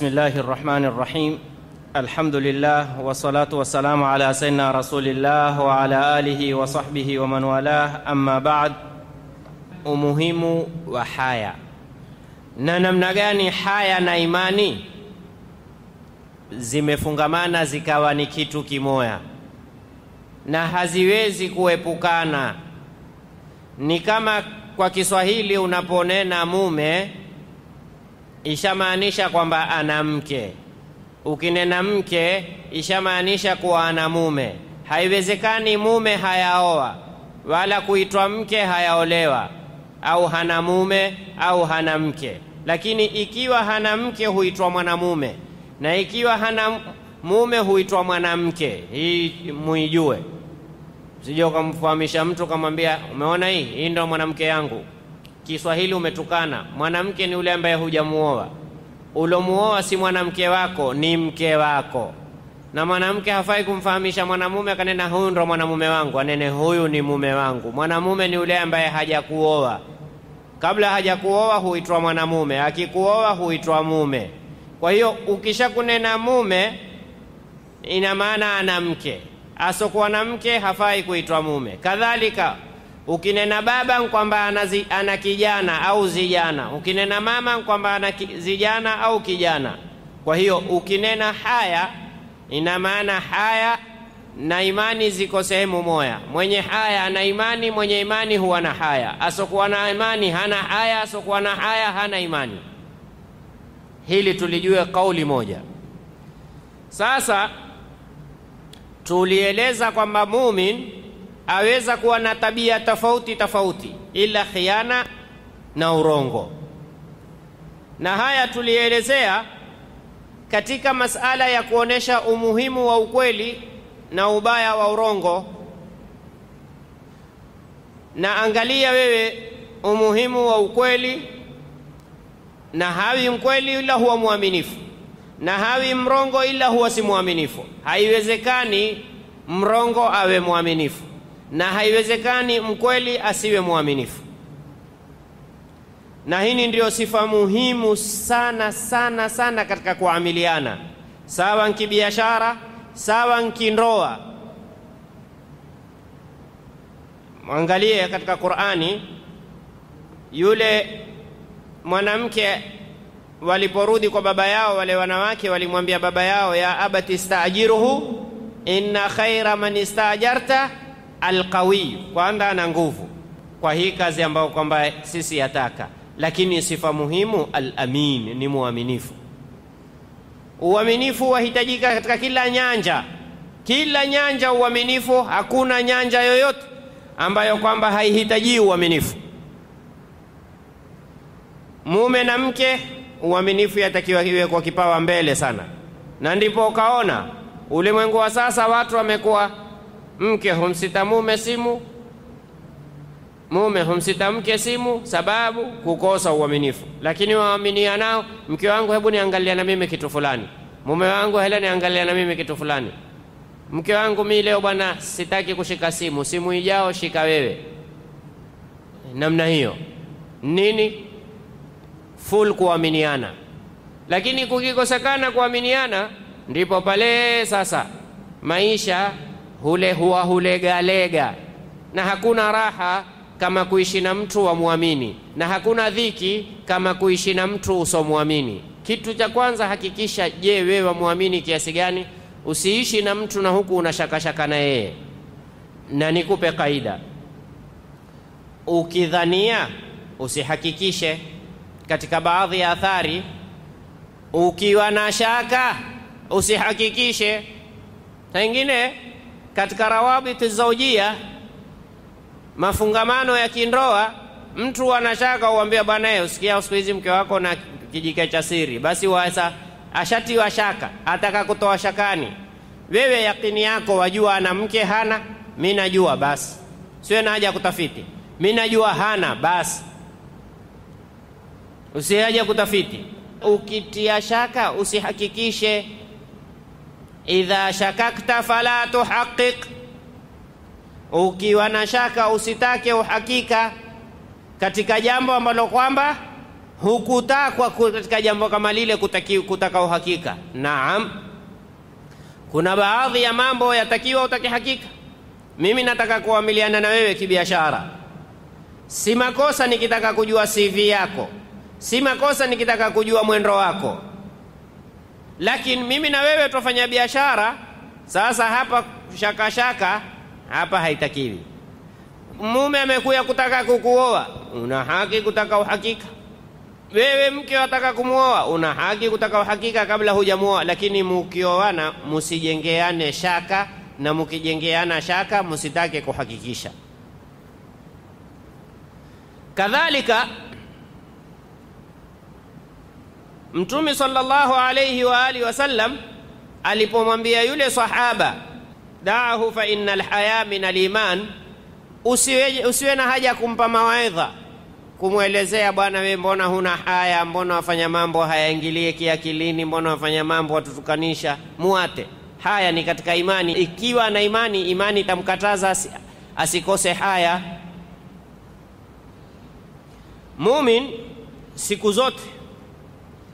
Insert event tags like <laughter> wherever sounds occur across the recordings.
بسم rahmani rahim. الرحيم الحمد لله ala والسلام على سيدنا رسول alihi وعلى sahbihi وصحبه ومن والاه amma ba'd. Umuhimu wa haya na namna gani haya na imani zimefungamana zikawa ni kitu kimoya na haziwezi kuepukana. Ni kama kwa Kiswahili unaponena mume ishamaanisha kwamba ana mke. Ukinena mke, ishamaanisha kuwa ana mume. Haiwezekani mume hayaoa wala kuitwa mke hayaolewa, au hana mume au hana mke. Lakini ikiwa hana mke huitwa mwanamume, na ikiwa hana mume huitwa mwanamke. Hii muijue, sije ukamfahamisha mtu ukamwambia, umeona hii hii ndo mwanamke yangu. Kiswahili umetukana. Mwanamke ni yule ambaye hujamuoa. Ulomuoa si mwanamke wako, ni mke wako. Na mwanamke hafai kumfahamisha mwanamume akanena huyu ndo mwanamume wangu, anene huyu ni mume wangu. Mwanamume ni yule ambaye hajakuoa. Kabla hajakuoa huitwa mwanamume, akikuoa huitwa mume. Kwa hiyo ukisha kunena mume, ina maana ana mke. Asokuwa na mke hafai kuitwa mume. Kadhalika ukinena baba kwamba ana, ana kijana au zijana, ukinena mama kwamba ana zijana au kijana. Kwa hiyo ukinena haya, ina maana haya na imani ziko sehemu moya. Mwenye haya ana imani, mwenye imani huwa na haya. Asokuwa na imani hana haya, asokuwa na haya hana imani. Hili tulijue kauli moja. Sasa tulieleza kwamba mumin aweza kuwa na tabia tofauti tofauti, ila khiana na urongo, na haya tulielezea katika masala ya kuonesha umuhimu wa ukweli na ubaya wa urongo. Na angalia wewe umuhimu wa ukweli na hawi mkweli ila huwa mwaminifu, na hawi mrongo ila huwa si mwaminifu. Haiwezekani mrongo awe mwaminifu, na haiwezekani mkweli asiwe mwaminifu. Na hii ndiyo sifa muhimu sana sana sana katika kuamiliana, sawa nkibiashara, sawa nkindoa. Mwangalie katika Qur'ani yule mwanamke waliporudi kwa baba yao, wale wanawake walimwambia baba yao, ya abati staajiruhu inna khaira man istaajarta alqawiy, kwanza ana nguvu kwa hii kazi ambayo kwamba sisi yataka, lakini sifa muhimu alamin, ni muaminifu. Uaminifu wahitajika katika kila nyanja, kila nyanja uaminifu. Hakuna nyanja yoyote ambayo kwamba haihitaji uaminifu mume na mke, uaminifu yatakiwa iwe kwa kipawa mbele sana, na ndipo ukaona ulimwengu wa sasa watu wamekuwa, mke humsita mume simu, mume humsita mke simu, sababu kukosa uaminifu. Lakini waaminia nao, mke wangu, hebu niangalia na mimi kitu fulani, mume wangu, hela niangalia na mimi kitu fulani, mke wangu, mi leo bwana sitaki kushika simu, simu ijao shika wewe. Namna hiyo. Nini? Full kuaminiana, lakini kukikosekana kuaminiana, ndipo pale sasa maisha hule huwa hulegalega, na hakuna raha kama kuishi na mtu wa muamini, na hakuna dhiki kama kuishi na mtu usomwamini. Kitu cha kwanza hakikisha, je, wewe wamwamini kiasi gani? Usiishi na mtu na huku unashakashaka na yeye. Na nikupe kaida, ukidhania usihakikishe katika baadhi ya athari, ukiwa na shaka usihakikishe. Pengine katika rawabiti zaujia, mafungamano ya kindoa, mtu anashaka uambia bwana, usikia siku hizi mke wako na kijike cha siri, basi wasa ashatiwa shaka, ataka kutoa shakani. Wewe yakini yako wajua ana mke hana, mi najua, basi siwe na haja ya kutafiti, mi najua hana, basi usiaje kutafiti. Ukitia shaka usihakikishe. Idha shakakta fala tuhaqiq, ukiwa na shaka usitake uhakika katika jambo ambalo kwamba hukutakwa katika jambo kama lile kutaki, kutaka uhakika. Naam, kuna baadhi ya mambo yatakiwa utaki hakika. Mimi nataka kuamiliana na wewe kibiashara, si makosa nikitaka kujua CV yako, si makosa nikitaka kujua mwendo wako, lakini mimi na wewe twafanya biashara. Sasa hapa shaka shaka hapa haitakiwi. Mume amekuya kutaka kukuoa, una haki kutaka uhakika. Wewe mke wataka kumwoa, una haki kutaka uhakika kabla hujamuoa. Lakini mukioana, musijengeane shaka, na mukijengeana shaka musitake kuhakikisha. Kadhalika Mtume sallallahu alayhi wa alihi wasallam alipomwambia yule sahaba, daahu fa innal haya min aliman, usiwe, usiwe na haja ya kumpa mawaidha kumwelezea bwana, we mbona huna haya, mbona wafanya mambo hayaingilie kiakilini, mbona wafanya mambo watutukanisha. Muate, haya ni katika imani. Ikiwa na imani, imani itamkataza asikose haya. Mumin siku zote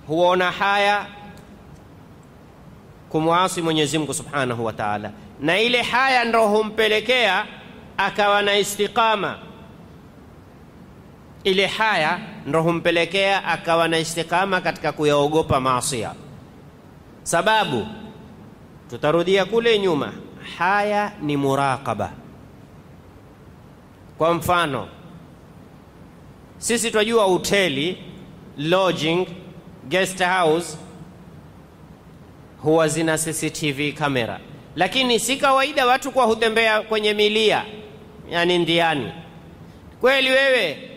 huona haya kumwasi Mwenyezi Mungu Subhanahu wa Ta'ala, na ile haya ndo humpelekea akawa na istiqama. Ile haya ndo humpelekea akawa na istiqama katika kuyaogopa maasia. Sababu tutarudia kule nyuma, haya ni muraqaba. Kwa mfano, sisi twajua hoteli, lodging, guest house huwa zina CCTV kamera, lakini si kawaida watu kwa hutembea kwenye milia, yani ndiani. Kweli wewe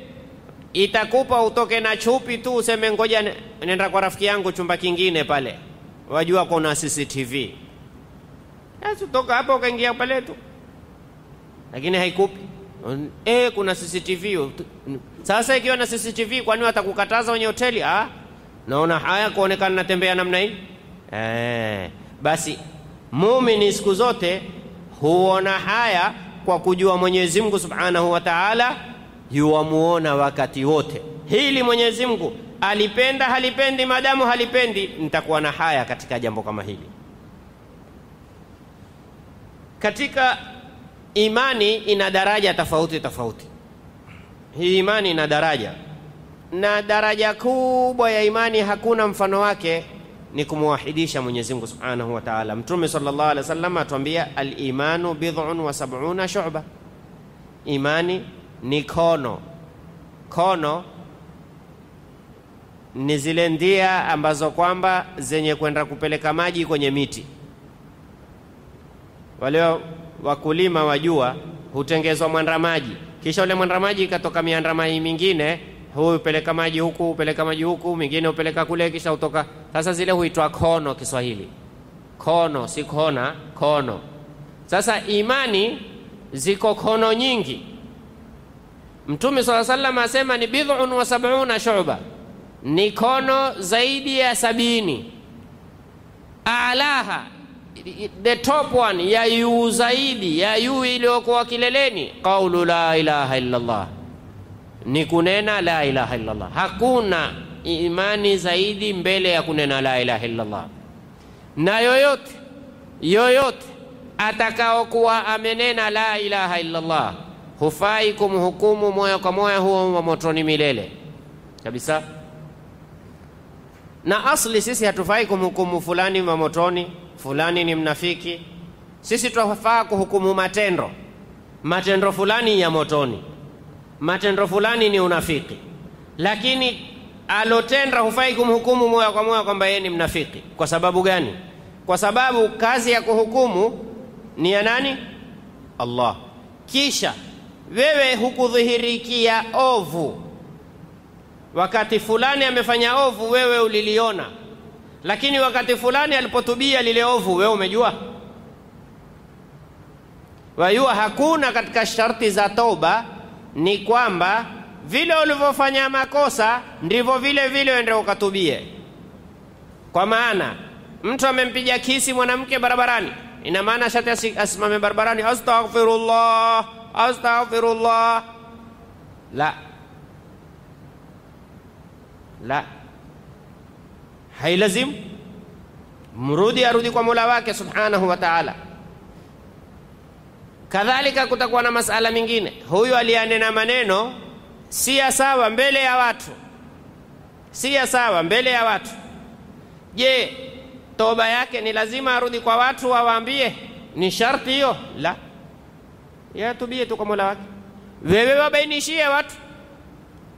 itakupa utoke na chupi tu useme ngoja nenda kwa rafiki yangu chumba kingine pale, wajua kuna CCTV, basi utoka hapo ukaingia pale tu, lakini haikupi e, kuna CCTV. Sasa ikiwa na CCTV, kwani watakukataza wenye hoteli? Ah, naona haya kuonekana natembea namna hii Eh, basi mumini siku zote huona haya kwa kujua Mwenyezi Mungu Subhanahu wa Ta'ala yuwamuona wakati wote. Hili Mwenyezi Mungu alipenda halipendi, madamu halipendi, nitakuwa na haya katika jambo kama hili. Katika imani ina daraja tofauti tofauti. Hii imani ina daraja, na daraja kubwa ya imani hakuna mfano wake ni kumuwahidisha Mwenyezi Mungu Subhanahu wa Ta'ala. Mtume sallallahu alaihi wasallam atuambia al-imanu bid'un wa sab'una shu'ba, imani ni kono. Kono ni zile ndia ambazo kwamba zenye kwenda kupeleka maji kwenye miti. Wale wakulima wajua, hutengezwa mwandamaji, kisha ule mwandamaji ikatoka miandamaji mingine huyu upeleka maji huku, upeleka maji huku, mwingine upeleka kule, kisha utoka. Sasa zile huitwa kono Kiswahili, kono, si kona, kono. Sasa imani ziko kono nyingi. Mtume swalla sallam asema ni bid'un wa sab'una shu'ba, ni kono zaidi ya sabini. Alaha, the top one, ya yuu zaidi, ya yuu iliyokuwa kileleni, qaulu la ilaha illa Allah ni kunena la ilaha illallah. Hakuna imani zaidi mbele ya kunena la ilaha illallah, na yoyote yoyote atakaokuwa amenena la ilaha illallah hufai kumhukumu moyo kwa moyo, huo wa motoni milele kabisa. Na asli sisi hatufai kumhukumu fulani wa motoni, fulani ni mnafiki. Sisi twafaa kuhukumu matendo, matendo fulani ya motoni matendo fulani ni unafiki, lakini alotenda hufai kumhukumu moja kwa moja kwamba yeye ni mnafiki. Kwa sababu gani? Kwa sababu kazi ya kuhukumu ni ya nani? Allah. Kisha wewe hukudhihirikia ovu, wakati fulani amefanya ovu, wewe uliliona, lakini wakati fulani alipotubia lile ovu, wewe umejua wayua. Hakuna katika sharti za toba ni kwamba vile ulivyofanya makosa ndivyo vile vile uende ukatubie. Kwa maana mtu amempiga kisi mwanamke barabarani, ina maana shati asimame barabarani, astaghfirullah astaghfirullah. La, La, hailazimu mrudi, arudi kwa mola wake subhanahu wa taala. Kadhalika kutakuwa na masala mengine, huyu aliyanena maneno si ya sawa mbele ya watu, si ya sawa mbele ya watu. Je, toba yake ni lazima arudi kwa watu wawaambie? Ni sharti hiyo? La, yatubie tu kwa mola wake. Wewe wabainishie watu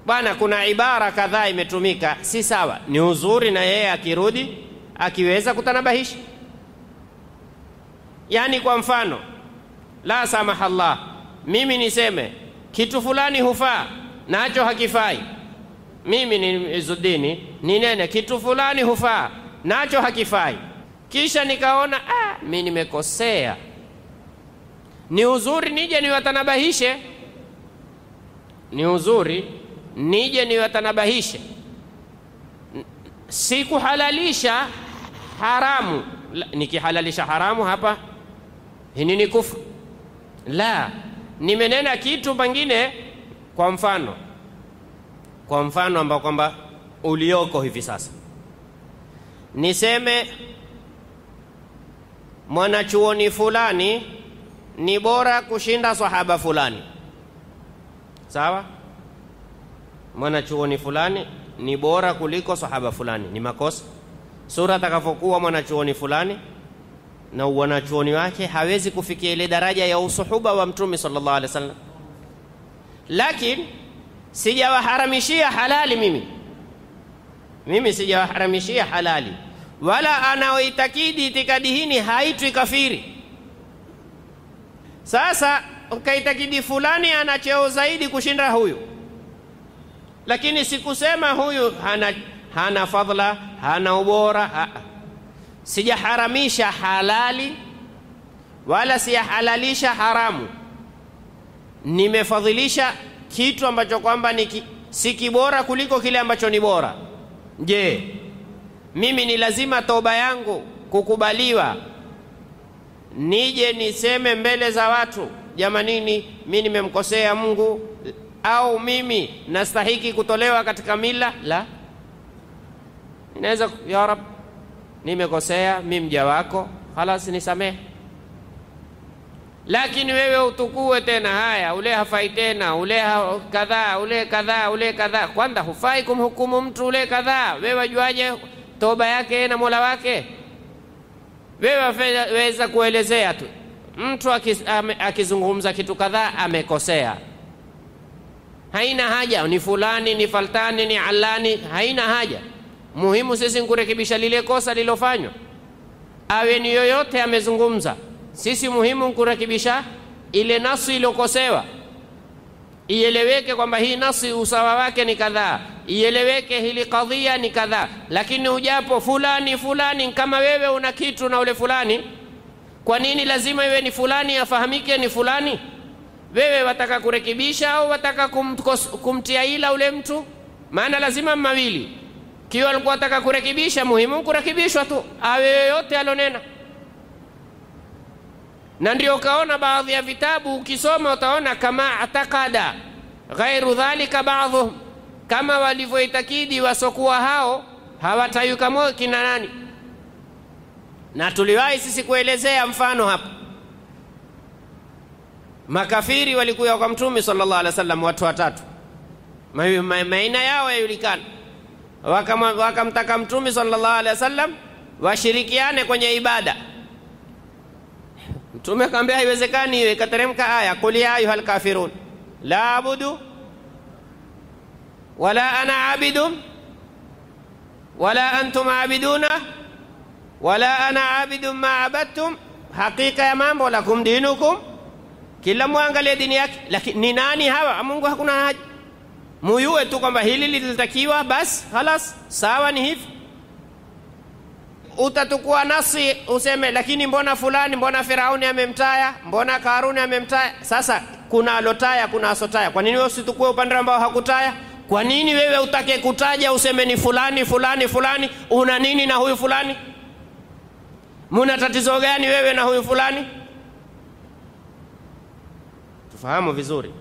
bwana, kuna ibara kadhaa imetumika si sawa, ni uzuri na yeye akirudi akiweza kutanabahisha. Yaani kwa mfano, la samaha Allah, mimi niseme kitu fulani hufaa nacho hakifai. Mimi ni Izudini ninene kitu fulani hufaa nacho hakifai, kisha nikaona ah, mi nimekosea, ni uzuri nije niwatanabahishe, ni uzuri nije niwatanabahishe, sikuhalalisha haramu. Nikihalalisha haramu hapa hini ni kufru. La, nimenena kitu pengine, kwa mfano, kwa mfano ambao kwamba ulioko hivi sasa, niseme mwanachuoni fulani ni bora kushinda sahaba fulani, sawa? Mwanachuoni fulani ni bora kuliko sahaba fulani, ni makosa. Sura atakavyokuwa mwanachuoni fulani na wanachuoni wake hawezi kufikia ile daraja ya usuhuba wa Mtume sallallahu alaihi wasallam, lakini sijawaharamishia halali mimi, mimi sijawaharamishia halali, wala anaoitakidi itikadi hini haitwi kafiri. Sasa ukaitakidi fulani ana cheo zaidi kushinda huyu, lakini sikusema huyu hana, hana fadhla hana ubora ha. Sijaharamisha halali wala siyahalalisha haramu, nimefadhilisha kitu ambacho kwamba ni si kibora kuliko kile ambacho ni bora. Je, mimi ni lazima toba yangu kukubaliwa, nije niseme mbele za watu, jamanini, mi nimemkosea Mungu au mimi nastahiki kutolewa katika mila? La, Inaweza ya Rab, nimekosea mi mja wako, halas nisamehe. Lakini wewe utukue tena, haya ule hafai tena, ule kadhaa ule kadhaa ule kadhaa. Kwanza hufai kumhukumu mtu ule kadhaa, wewe wajuaje toba yake na mola wake? Wewe waweza kuelezea tu mtu akizungumza kitu kadhaa amekosea, haina haja ni fulani ni faltani ni alani, haina haja Muhimu sisi nkurekebisha lile kosa lilofanywa, awe ni yoyote amezungumza. Sisi muhimu nkurekebisha ile nasi iliyokosewa, ieleweke kwamba hii nasi usawa wake ni kadhaa, ieleweke hili kadhia ni kadhaa. Lakini ujapo fulani fulani, kama wewe una kitu na ule fulani, kwa nini lazima iwe ni fulani afahamike ni fulani? Wewe wataka kurekebisha au wataka kumtia ila ule mtu? Maana lazima mawili kiwa alikuwa ataka kurekebisha, muhimu kurekebishwa tu, awe yoyote alonena. Na ndio ukaona baadhi ya vitabu ukisoma utaona kama atakada ghairu dhalika baadhuhum, kama walivyoitakidi wasokuwa hao hawatayuka moyo kina nani. Na tuliwahi sisi kuelezea mfano hapa, makafiri walikuja kwa Mtume sallallahu alaihi wasallam, watu watatu, maina yao yajulikana wakamtaka Mtume sallallahu alaihi wasallam washirikiane kwenye ibada. Mtume akamwambia haiwezekani hiyo, ikateremka aya qul ya ayuhal kafirun la abudu wala ana abidun wala antum abiduna wala ana abidun ma abadtum. Hakika ya mambo lakum dinukum, kila mwangalie dini yake. Lakini ni nani hawa? Mungu hakuna haja muyue tu kwamba hili lilitakiwa, basi halas, sawa, ni hivi. Utatukua nasi useme, lakini mbona fulani, mbona Firauni amemtaya, mbona Karuni amemtaya? Sasa kuna alotaya, kuna asotaya. Kwa nini wewe usitukue upande ambao hakutaya? Kwa nini wewe utake kutaja useme ni fulani fulani fulani? Una nini na huyu fulani? Muna tatizo gani wewe na huyu fulani? Tufahamu vizuri.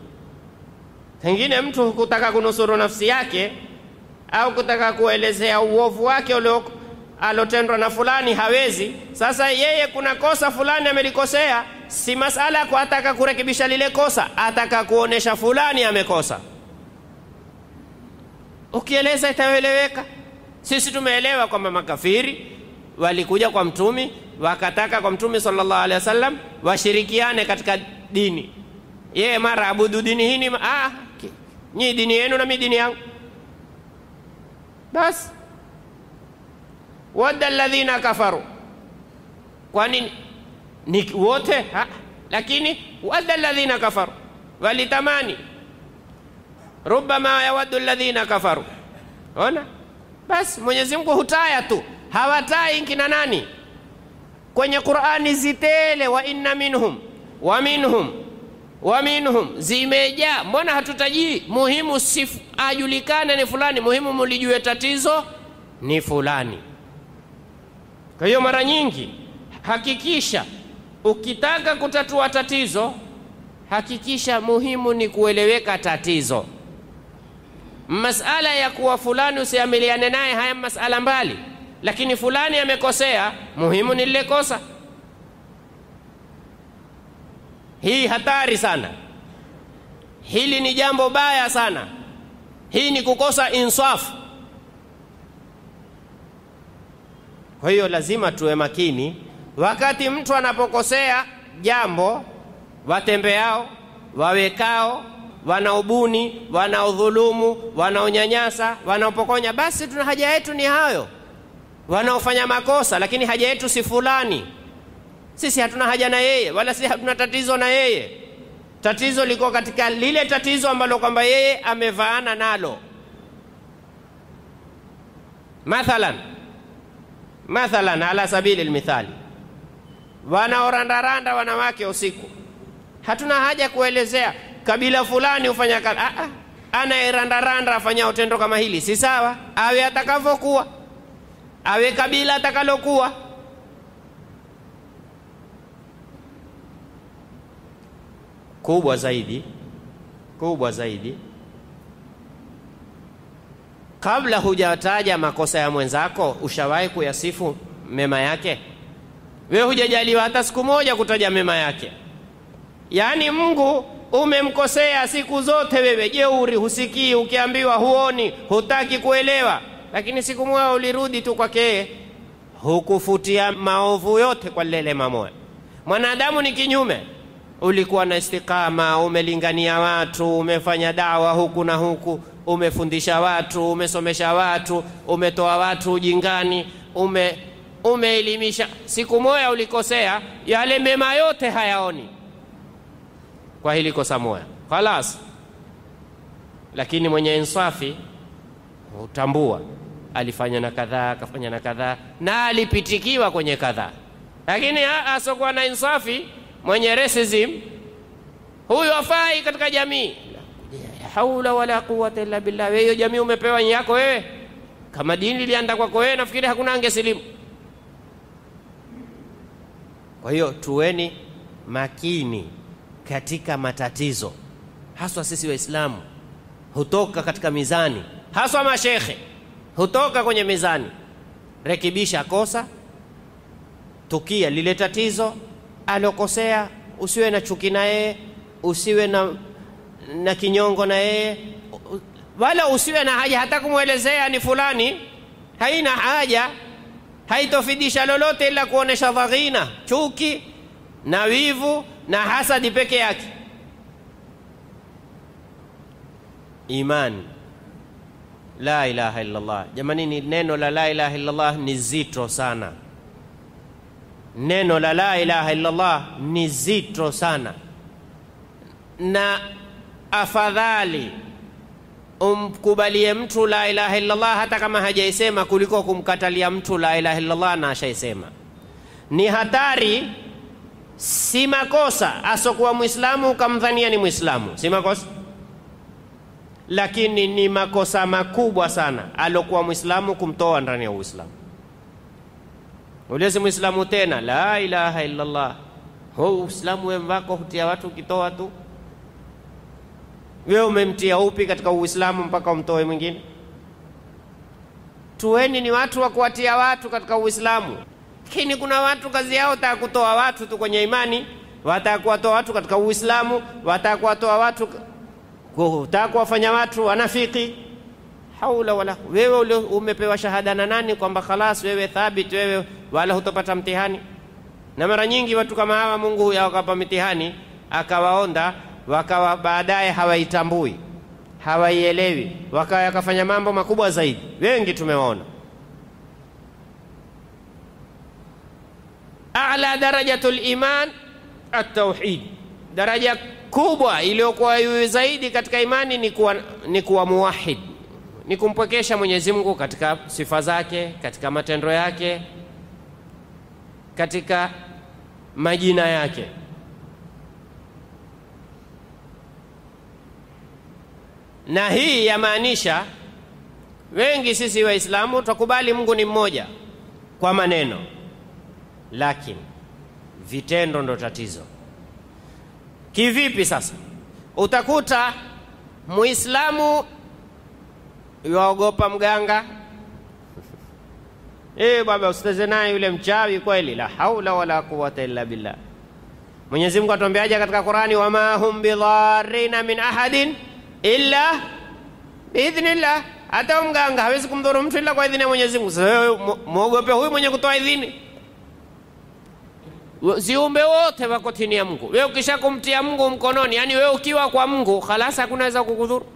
Pengine mtu kutaka kunusuru nafsi yake, au kutaka kuelezea uovu wake ulio alotendwa na fulani hawezi. Sasa yeye kuna kosa fulani amelikosea, si masala kwa ataka kurekebisha lile kosa, ataka kuonesha fulani amekosa. Ukieleza itaeleweka. Sisi tumeelewa kwamba makafiri walikuja kwa mtumi wakataka kwa mtume sallallahu alaihi wasallam washirikiane katika dini. Yeye mara abudu dini hii, ah, nyi dini yenu na mi dini yangu. Basi wadda alladhina kafaru, kwani ni wote ha? Lakini wadda alladhina kafaru, walitamani. Rubama yawaddu alladhina kafaru. Ona? Basi, Mwenyezi Mungu hutaya tu, hawatai nkina nani? Kwenye Qur'ani zitele, wa inna minhum wa minhum wa minhum zimejaa. Mbona hatutajii? Muhimu si ajulikane ni fulani, muhimu mulijue tatizo ni fulani. Kwa hiyo mara nyingi hakikisha ukitaka kutatua tatizo, hakikisha muhimu ni kueleweka tatizo. Masala ya kuwa fulani usiamiliane naye, haya masala mbali, lakini fulani amekosea, muhimu ni lile kosa. Hii hatari sana, hili ni jambo baya sana, hii ni kukosa insafu. Kwa hiyo lazima tuwe makini wakati mtu anapokosea jambo, watembeao, wawekao, wanaobuni, wanaodhulumu, wanaonyanyasa, wanaopokonya, basi tuna haja yetu ni hayo, wanaofanya makosa, lakini haja yetu si fulani. Sisi hatuna haja na yeye, wala sisi hatuna tatizo na yeye. Tatizo liko katika lile tatizo ambalo kwamba yeye amevaana nalo. Mathalan, mathalan ala sabili lmithali, wanaorandaranda wanawake usiku, hatuna haja kuelezea kabila fulani hufanya kazi. Anayerandaranda afanya utendo kama hili si sawa, awe atakavyokuwa, awe kabila atakalokuwa. Kubwa zaidi, kubwa zaidi, kabla hujataja makosa ya mwenzako, ushawahi kuyasifu mema yake? Wewe hujajaliwa hata siku moja kutaja mema yake. Yaani Mungu umemkosea siku zote, wewe jeuri, husikii, ukiambiwa huoni, hutaki kuelewa, lakini siku moja ulirudi tu kwake, hukufutia maovu yote kwa lile mamoya. Mwanadamu ni kinyume, ulikuwa na istikama, umelingania watu, umefanya dawa huku na huku, umefundisha watu, umesomesha watu, umetoa watu ujingani, ume umeelimisha. Siku moja ulikosea, yale mema yote hayaoni kwa hili kosa moja khalas. Lakini mwenye insafi hutambua alifanya na kadhaa, akafanya na kadhaa, na alipitikiwa kwenye kadhaa. Lakini asokuwa na insafi, mwenye racism, huyu afai katika jamii. haula wala quwwata illa billah. Hiyo jamii umepewa yako wewe, kama dini lilianda kwako wewe, nafikiri hakuna angesilimu. Kwa hiyo tuweni makini katika matatizo, haswa sisi Waislamu hutoka katika mizani, haswa mashekhe hutoka kwenye mizani. Rekebisha kosa, tukia lile tatizo alokosea, usiwe na chuki na yeye, usiwe na, na kinyongo na yeye, wala usiwe na haja hata kumwelezea ni fulani. Haina haja, haitofidisha lolote ila kuonesha dhaghina, chuki na wivu na hasadi peke yake. Imani, la ilaha illallah. Jamani, ni neno la la ilaha illallah ni zito sana. Neno la la ilaha illallah ni zito sana, na afadhali umkubalie mtu la ilaha illallah hata kama hajaisema kuliko kumkatalia mtu la ilaha illallah na ashaisema. Ni hatari Si makosa asokuwa Mwislamu ukamdhania ni Mwislamu, si makosa, lakini ni makosa makubwa sana alokuwa Mwislamu kumtoa ndani ya Uislamu. Ulezi Muislamu tena la ilaha illallah, ho Uislamu wemvako hutia watu ukitoa tu. Wewe umemtia upi katika Uislamu mpaka umtoe mwingine? tuweni ni watu wa kuwatia watu katika Uislamu. Lakini kuna watu kazi yao taka kutoa watu tu kwenye imani, wataka kuwatoa watu katika Uislamu, wataka kuwatoa watu, wataka kuwafanya watu wanafiki. Haula wala wewe umepewa shahada na nani kwamba khalas wewe thabit, wewe wala hutopata mtihani? Na mara nyingi watu kama hawa Mungu akawapa mitihani akawaonda, wakawa baadaye hawaitambui hawaielewi, wakawa wakafanya mambo makubwa zaidi. Wengi tumewaona. A'la darajatul iman at-tauhid, daraja kubwa iliyokuwa juu zaidi katika imani ni kuwa, ni kuwa muwahid, ni kumpwekesha Mwenyezi Mungu katika sifa zake, katika matendo yake, katika majina yake. na hii yamaanisha wengi sisi Waislamu tukubali Mungu ni mmoja kwa maneno, lakini vitendo ndo tatizo. Kivipi sasa? Utakuta Muislamu yuaogopa mganga eh, baba usiteze naye yule mchawi kweli. La haula wala quwwata illa billah. Mwenyezi Mungu atuambiaje katika Qurani, wama hum bidharrina min ahadin illa biidhnillah. Hata mganga hawezi kumdhuru mtu ila kwa idhini ya Mwenyezi Mungu. Sasa muogope huyu mwenye kutoa idhini. Ziumbe wote wako chini ya Mungu. Wewe ukisha kumtia Mungu mkononi, yani wewe ukiwa kwa Mungu, khalas hakunaweza kukudhuru.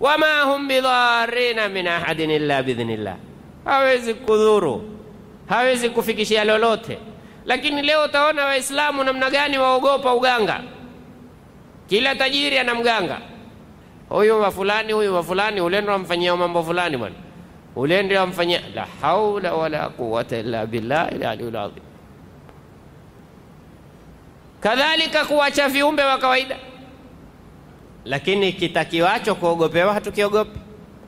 Wama hum bidharrina min ahadin illa biidhnillah, hawezi kudhuru, hawezi kufikishia lolote. Lakini leo utaona Waislamu namna gani waogopa uganga. Kila tajiri ana mganga huyu wa fulani, huyu wa fulani, ule ndo amfanyia mambo fulani bwana, ule ndio amfanyia. La haula wala quwwata illa billahi al-aliyyil azim. Kadhalika kuwacha viumbe wa kawaida, lakini kitakiwacho kuogopewa hatukiogopi.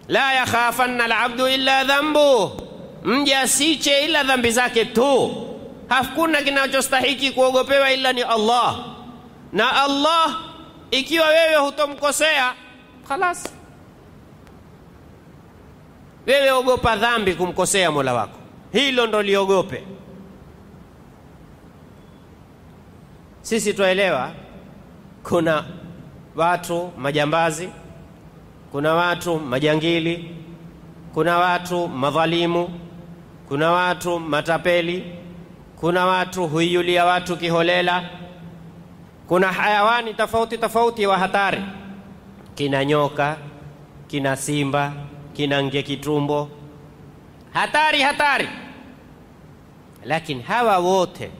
La yakhafanna alabdu illa dhambu, mja asiche ila dhambi zake tu. Hakuna kinachostahiki kuogopewa ila ni Allah, na Allah ikiwa wewe hutomkosea Khalas, wewe ogopa dhambi kumkosea mola wako, hilo ndo liogope. Sisi twaelewa kuna watu majambazi, kuna watu majangili, kuna watu madhalimu, kuna watu matapeli, kuna watu huiulia watu kiholela, kuna hayawani tofauti tofauti wa hatari kina nyoka, kina simba, kina nge kitumbo, hatari hatari. Lakini hawa wote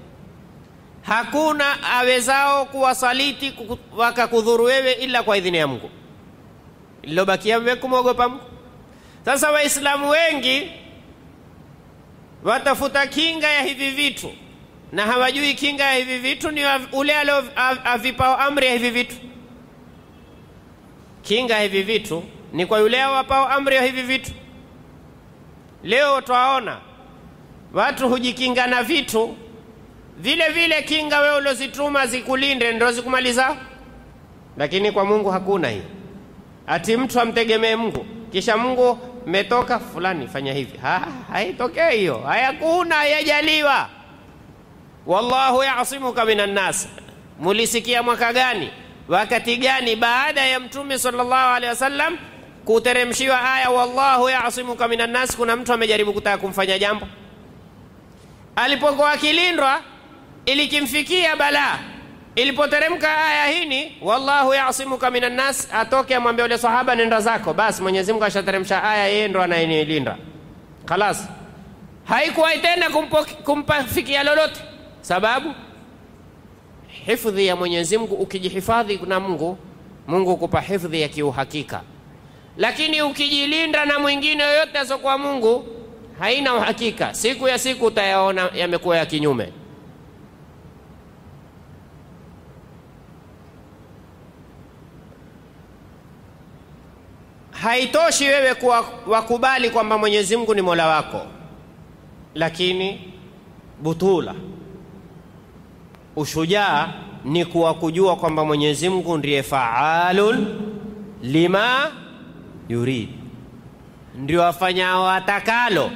hakuna awezao kuwasaliti wakakudhuru wewe ila kwa idhini ya Mungu. Lilobakia wewe kumwogopa Mungu. Sasa Waislamu wengi watafuta kinga ya hivi vitu na hawajui kinga ya hivi vitu ni ule alioavipao amri ya hivi vitu kinga ya hivi vitu ni kwa yule awapao amri ya hivi vitu. Leo twaona watu hujikinga na vitu vile vile, kinga wewe uliozituma zikulinde ndo zikumaliza, lakini kwa Mungu hakuna hii. Ati mtu amtegemee Mungu kisha Mungu metoka fulani fanya hivi, haitokee hiyo, hayakuna, hayajaliwa. Wallahu yasimuka minan nas. Mulisikia mwaka gani wakati gani baada ya Mtume sallallahu alaihi wasallam kuteremshiwa aya wallahu yasimuka minan nas, kuna mtu amejaribu kutaka kumfanya jambo? Alipokuwa akilindwa ilikimfikia balaa, ilipoteremka aya hini wallahu yasimuka minan nas, atoke amwambia ule sahaba nenda zako, basi Mwenyezi Mungu ashateremsha aya, yeye ndo anayenilinda. Khalas, haikuwahi tena kumpafikia lolote, sababu hifadhi ya Mwenyezi Mungu. Ukijihifadhi na Mungu, Mungu kupa hifadhi ya kiuhakika, lakini ukijilinda na mwingine yoyote asokuwa Mungu, haina uhakika. Siku ya siku utayaona yamekuwa ya kinyume. Haitoshi wewe kuwa wakubali kwamba Mwenyezi Mungu ni Mola wako, lakini butula ushujaa ni kuwa kujua kwamba Mwenyezi Mungu ndiye faalun lima yurid, ndio afanyao atakalo.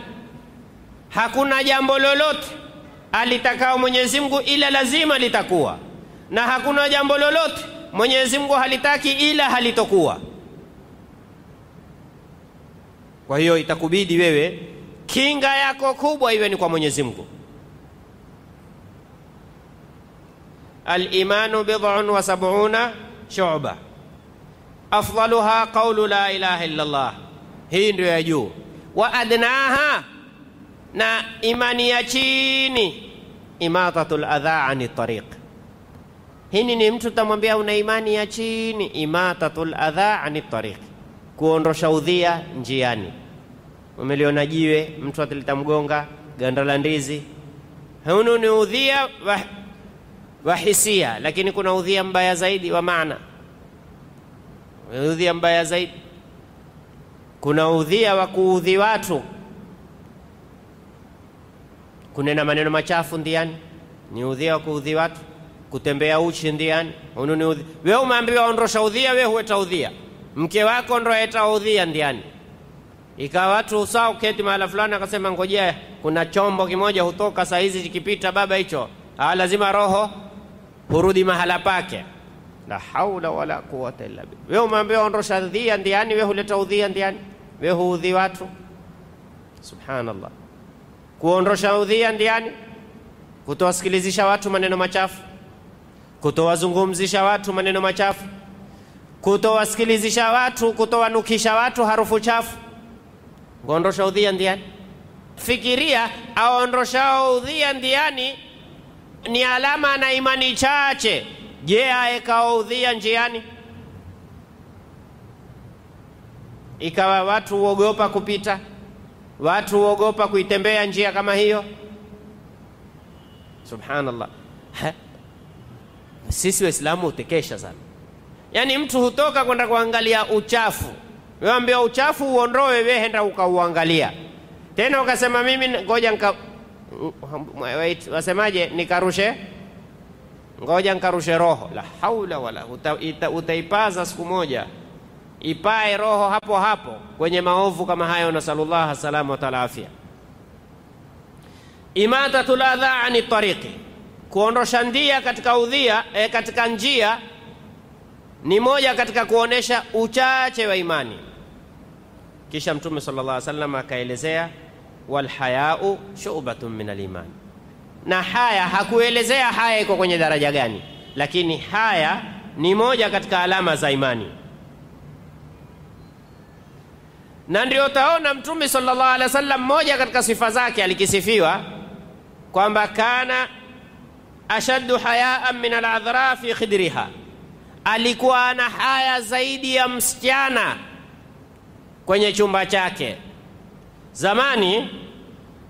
Hakuna jambo lolote alitakao Mwenyezi Mungu ila lazima litakuwa, na hakuna jambo lolote Mwenyezi Mungu halitaki ila halitokuwa. Kwa hiyo itakubidi wewe kinga yako kubwa iwe ni kwa Mwenyezi Mungu. Al-imanu bid'un wa sab'una shu'ba afdaluha qawlu la ilaha illa Allah, hii ndio ya juu. Wa adnaha, na imani ya chini, imatatul adha ani tariq. Hini ni mtu tamwambia una imani ya chini, imatatul adha ani tariq, kuondosha udhia njiani. Umeliona jiwe, mtu atalitamgonga ganda la ndizi, hunu ni udhia wa, wa hisia, lakini kuna udhia mbaya zaidi wa maana udhia mbaya zaidi. Kuna udhia wa kuudhi watu, kunena maneno machafu ndiani, ni udhia wa kuudhi watu. Kutembea uchi ndiani, hunu ni udhia. Wewe umeambiwa ondosha udhia, wewe huweta udhia. Mke wako ndo aeta udhia ndiani, ikawa watu usaa uketi mahala fulani, akasema ngojea, kuna chombo kimoja hutoka saa hizi kikipita, baba hicho, ah, lazima roho hurudi mahala pake. La haula wala quwata illa billah. Wewe umeambiwa ondosha udhia ndiani, wewe huleta udhia ndiani, wewe huudhi watu. Subhanallah, kuondosha udhia ndiani, kutowasikilizisha watu maneno machafu, kutowazungumzisha watu maneno machafu, kutowasikilizisha watu, kutowanukisha watu harufu chafu, kuondosha udhia ndiani. Fikiria, aondoshao udhia ndiani? Ni alama na imani chache. Je, aekaudhia njiani, ikawa watu huogopa kupita, watu huogopa kuitembea njia kama hiyo? Subhanallah, ha? Sisi Waislamu hutekesha sana, yaani mtu hutoka kwenda kuangalia uchafu, wewe ambia uchafu uondoe, wewe henda ukauangalia tena, ukasema mimi ngoja nika wasemaje, nikarushe ngoja nkarushe roho. La haula wala uta, ita, utaipaza siku moja, ipae roho hapo hapo kwenye maovu kama hayo. Nasalullah salama wataala afya. Imatatul adha ani tariqi, kuondosha ndia katika udhia e, katika njia ni moja katika kuonesha uchache wa imani. Kisha Mtume sallallahu alaihi wasallam akaelezea, walhayau shubatun min aliman na haya hakuelezea haya iko kwenye daraja gani, lakini haya ni moja katika alama za imani, na ndio utaona Mtume sallallahu alaihi wasallam, moja katika sifa zake alikisifiwa kwamba kana ashaddu hayaan min aladhra fi khidriha, alikuwa ana haya zaidi ya msichana kwenye chumba chake. Zamani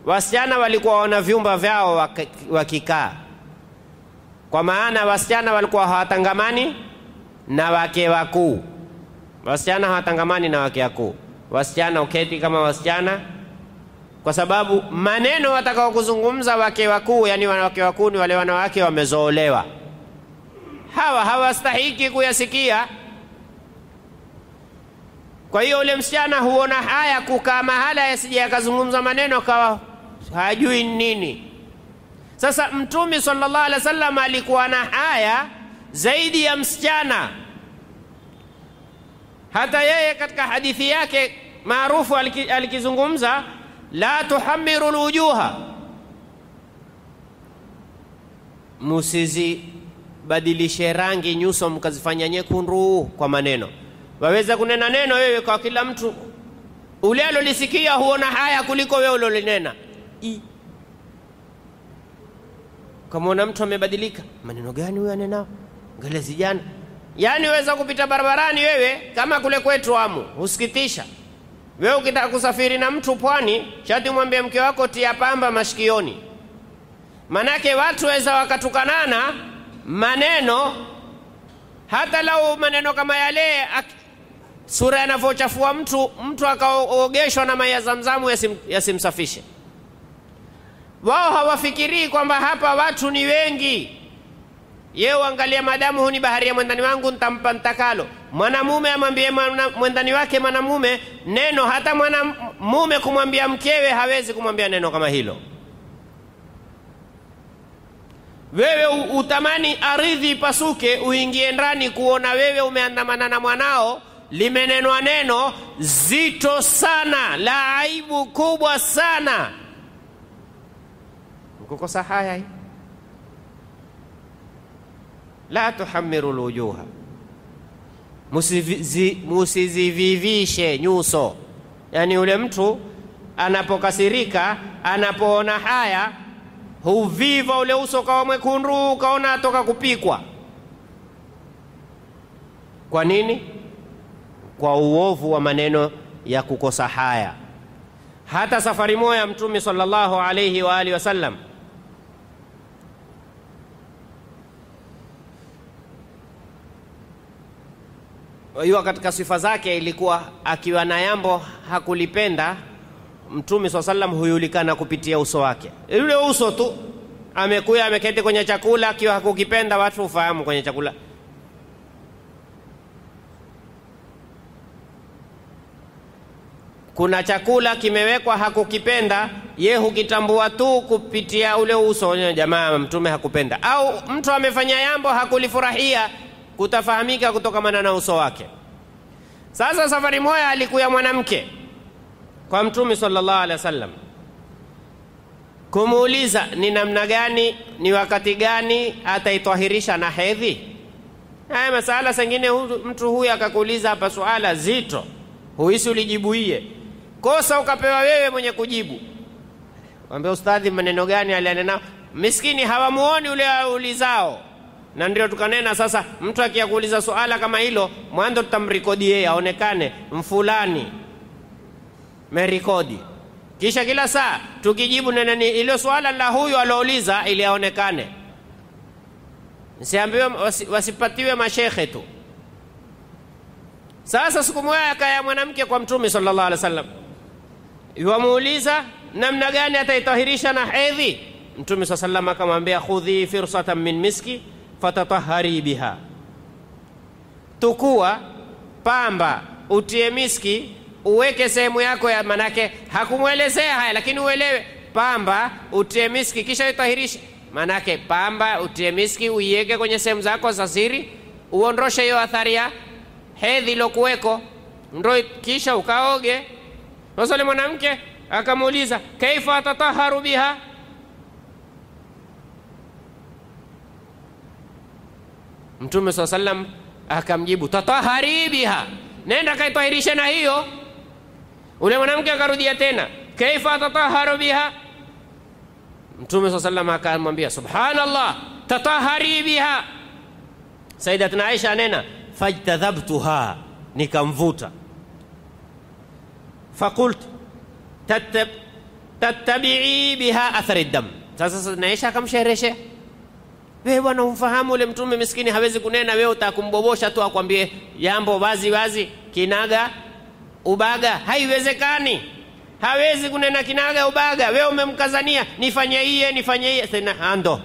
wasichana walikuwa wana vyumba vyao wakikaa, kwa maana wasichana walikuwa hawatangamani na wake wakuu. Wasichana hawatangamani na wake wakuu, wasichana uketi kama wasichana, kwa sababu maneno watakao kuzungumza wake wakuu, yani wanawake wakuu ni wale wanawake wamezoolewa, hawa hawastahiki kuyasikia. Kwa hiyo ule msichana huona haya kukaa mahala yasije akazungumza maneno kawa hajui nini. Sasa Mtume sallallahu alaihi wasallam alikuwa na haya zaidi ya msichana. Hata yeye katika hadithi yake maarufu alikizungumza, la tuhamiru lwujuha, musizibadilishe rangi nyuso mkazifanya nyekundu kwa maneno. Waweza kunena neno wewe kwa kila mtu ule alolisikia huona haya kuliko wewe ulolinena. Kamwona mtu amebadilika, maneno gani huyo anenao? Ngalezi jana, yaani waweza kupita barabarani wewe kama kule kwetu amu, husikitisha wewe. Ukitaka kusafiri na mtu pwani, shati mwambie mke wako tia pamba mashikioni, manake watu waweza wakatukanana maneno, hata lau maneno kama yale sura yanavyochafua mtu, mtu akaogeshwa na maji ya Zamzamu yasim, yasimsafishe. Wao hawafikirii kwamba hapa watu ni wengi, Yeye uangalia, madamu huni bahari ya mwendani wangu, ntampa ntakalo. Mwanamume amwambie mwendani wake mwanamume neno, hata mwanamume kumwambia mkewe hawezi kumwambia neno kama hilo. Wewe utamani aridhi ipasuke, uingie ndani kuona wewe umeandamana na mwanao, limenenwa neno zito sana la aibu kubwa sana, Mkukosa haya hii. La tuhamiru lwujuha, musizivivishe nyuso. Yaani yule mtu anapokasirika, anapoona haya huviva ule uso ukawa mwekundu, ukaona atoka kupikwa. Kwa nini? Kwa uovu wa maneno ya kukosa haya. Hata safari moja Mtume sallallahu alayhi wa alihi wasallam hiyo katika sifa zake ilikuwa akiwa na yambo hakulipenda Mtume swalla sallam huyulikana kupitia uso wake, yule uso tu. Amekuya ameketi kwenye chakula akiwa hakukipenda, watu ufahamu kwenye chakula kuna chakula kimewekwa hakukipenda, ye hukitambua tu kupitia ule uso. Jamaa, Mtume hakupenda, au mtu amefanya yambo hakulifurahia, kutafahamika kutokamana na uso wake. Sasa safari moya alikuya mwanamke kwa Mtume sallallahu alaihi wasallam kumuuliza ni namna gani, ni wakati gani ataitwahirisha na hedhi. Haya masala sengine, mtu huyu akakuuliza hapa suala zito, huisi ulijibuie kosa ukapewa wewe mwenye kujibu. Wambia ustadhi, maneno gani alianena? Miskini hawamuoni ule aulizao, na ndio tukanena sasa, mtu akiyakuuliza suala kama hilo, mwanzo tutamrekodi yeye aonekane mfulani merikodi kisha kila saa tukijibu neneni ilo swala la huyu alouliza ili aonekane, siambiwe wasi, wasipatiwe mashekhe tu. Sasa siku moja akaya mwanamke kwa Mtume sallallahu alaihi wasallam, iwamuuliza namna gani ataitahirisha na hedhi. Mtume saa salam akamwambia, khudhi firsatan min miski fatatahari biha, tukua pamba utie miski uweke sehemu yako ya, manake hakumwelezea haya, lakini uelewe pamba utie miski kisha itahirishe. Manake pamba utie miski uiweke kwenye sehemu zako za siri, uondoshe hiyo athari ya hedhi lokuweko ndo kisha ukaoge. Sasa yule mwanamke akamuuliza kaifa atataharu biha, Mtume saa sallam akamjibu tatahari biha, nenda kaitahirishe na hiyo. Ule mwanamke akarudia tena kaifa tataharu biha, Mtume saa sallam akamwambia subhanallah, tatahari biha. Saidatina Aisha anena fajtadhabtuha, nikamvuta fakult tattab, tattabii biha athari dam. Sasa Naisha akamsherehesha wewe bwana, umfahamu ule mtume miskini hawezi kunena, wewe utakumbobosha tu akwambie jambo wazi wazi kinaga ubaga. Haiwezekani, hawezi kunena kinaga ubaga. Wewe umemkazania nifanye hiye nifanye hiye, tena ando.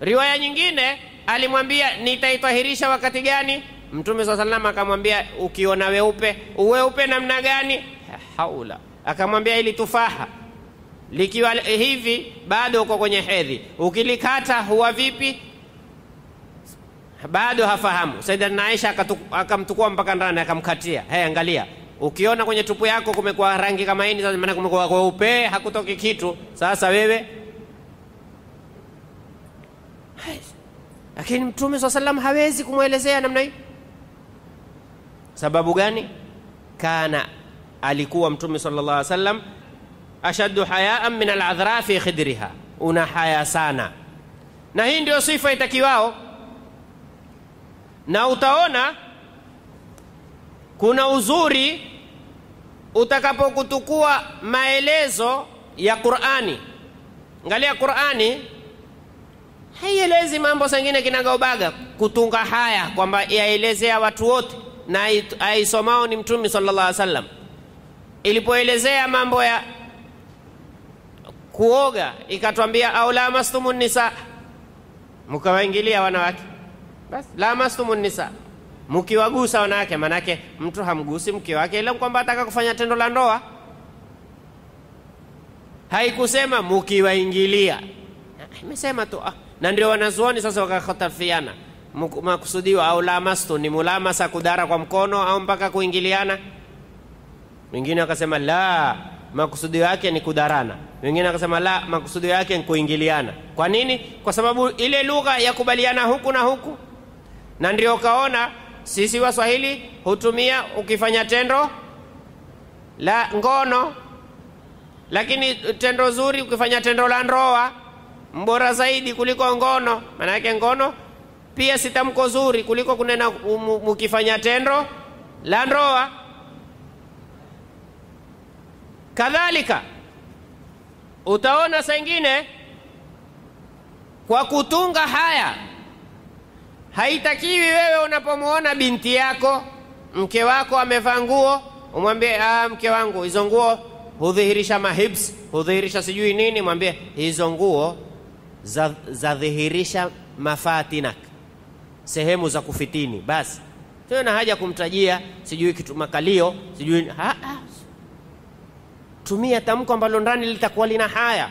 Riwaya nyingine alimwambia nitaitahirisha wakati gani? Mtume saa salama akamwambia ukiona weupe. Uweupe namna gani? Haula, akamwambia ili tufaha likiwa hivi bado uko kwenye hedhi, ukilikata huwa vipi? Bado hafahamu. Sayyidatuna Aisha akamtukua mpaka ndani akamkatia, hey, angalia, ukiona kwenye tupu yako kumekuwa rangi kama hii, maana kumekuwa kweupe, hakutoki kitu. Sasa wewe lakini Mtume swalla salam hawezi kumwelezea namna hii. Sababu gani? Kana alikuwa Mtume sallallahu alaihi wasallam ashaddu hayaan min aladhra fi khidriha, una haya sana, na hii ndio sifa itakiwao. Na utaona kuna uzuri utakapokutukua maelezo ya Qur'ani. Angalia Qur'ani haielezi mambo sengine kinagaubaga, kutunga haya kwamba yaelezea watu wote, na aisomao ni Mtume sallallahu alaihi wasallam. Ilipoelezea mambo ya kuoga ikatwambia au la mastumun nisa, mkawaingilia wanawake, basi lamastumu nisa, mkiwagusa wanawake. Manake mtu hamgusi mke wake ila kwamba ataka kufanya tendo la ndoa. Haikusema mkiwaingilia, imesema tu ah. Na ndio wanazuoni sasa wakakhatafiana makusudiwa au lamastu ni mulamasa, kudara kwa mkono au mpaka kuingiliana. Wengine wakasema la, makusudio yake ni kudarana. Wengine wakasema la, makusudio yake ni kuingiliana. Kwa nini? Kwa sababu ile lugha ya kubaliana huku na huku, na ndio ukaona sisi Waswahili hutumia ukifanya tendo la ngono, lakini tendo zuri ukifanya tendo la ndoa mbora zaidi kuliko ngono. Maana yake ngono pia si tamko zuri kuliko kunena mukifanya tendo la ndoa. Kadhalika utaona saa ingine kwa kutunga haya, haitakiwi wewe unapomwona binti yako mke wako amevaa nguo umwambie, ah, mke wangu hizo nguo hudhihirisha mahibs, hudhihirisha sijui nini. Mwambie hizo nguo zadhihirisha mafatinak, sehemu za kufitini. Basi sio na haja kumtajia sijui kitu makalio sijui ha, ha. Tumia tamko ambalo ndani litakuwa lina haya.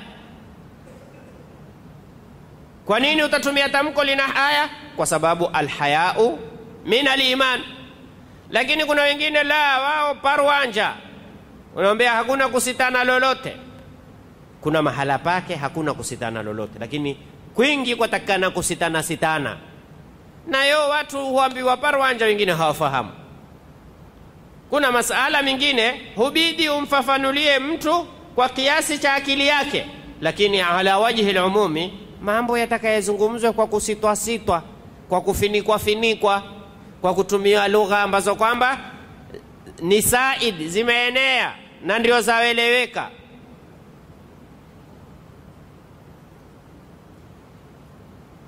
Kwa nini utatumia tamko lina haya? Kwa sababu alhayau min aliman. Lakini kuna wengine la, wao parwanja, unaombea hakuna kusitana lolote. Kuna mahala pake hakuna kusitana lolote, lakini kwingi kwatakikana kusitana sitana, nayo watu huambiwa parwanja, wengine hawafahamu. Kuna masala mengine hubidi umfafanulie mtu kwa kiasi cha akili yake, lakini ala wajhi lumumi, mambo yatakayezungumzwa kwa kusitwasitwa, kwa kufinikwa finikwa, kwa kutumia lugha ambazo kwamba ni said, zimeenea na ndio zaeleweka.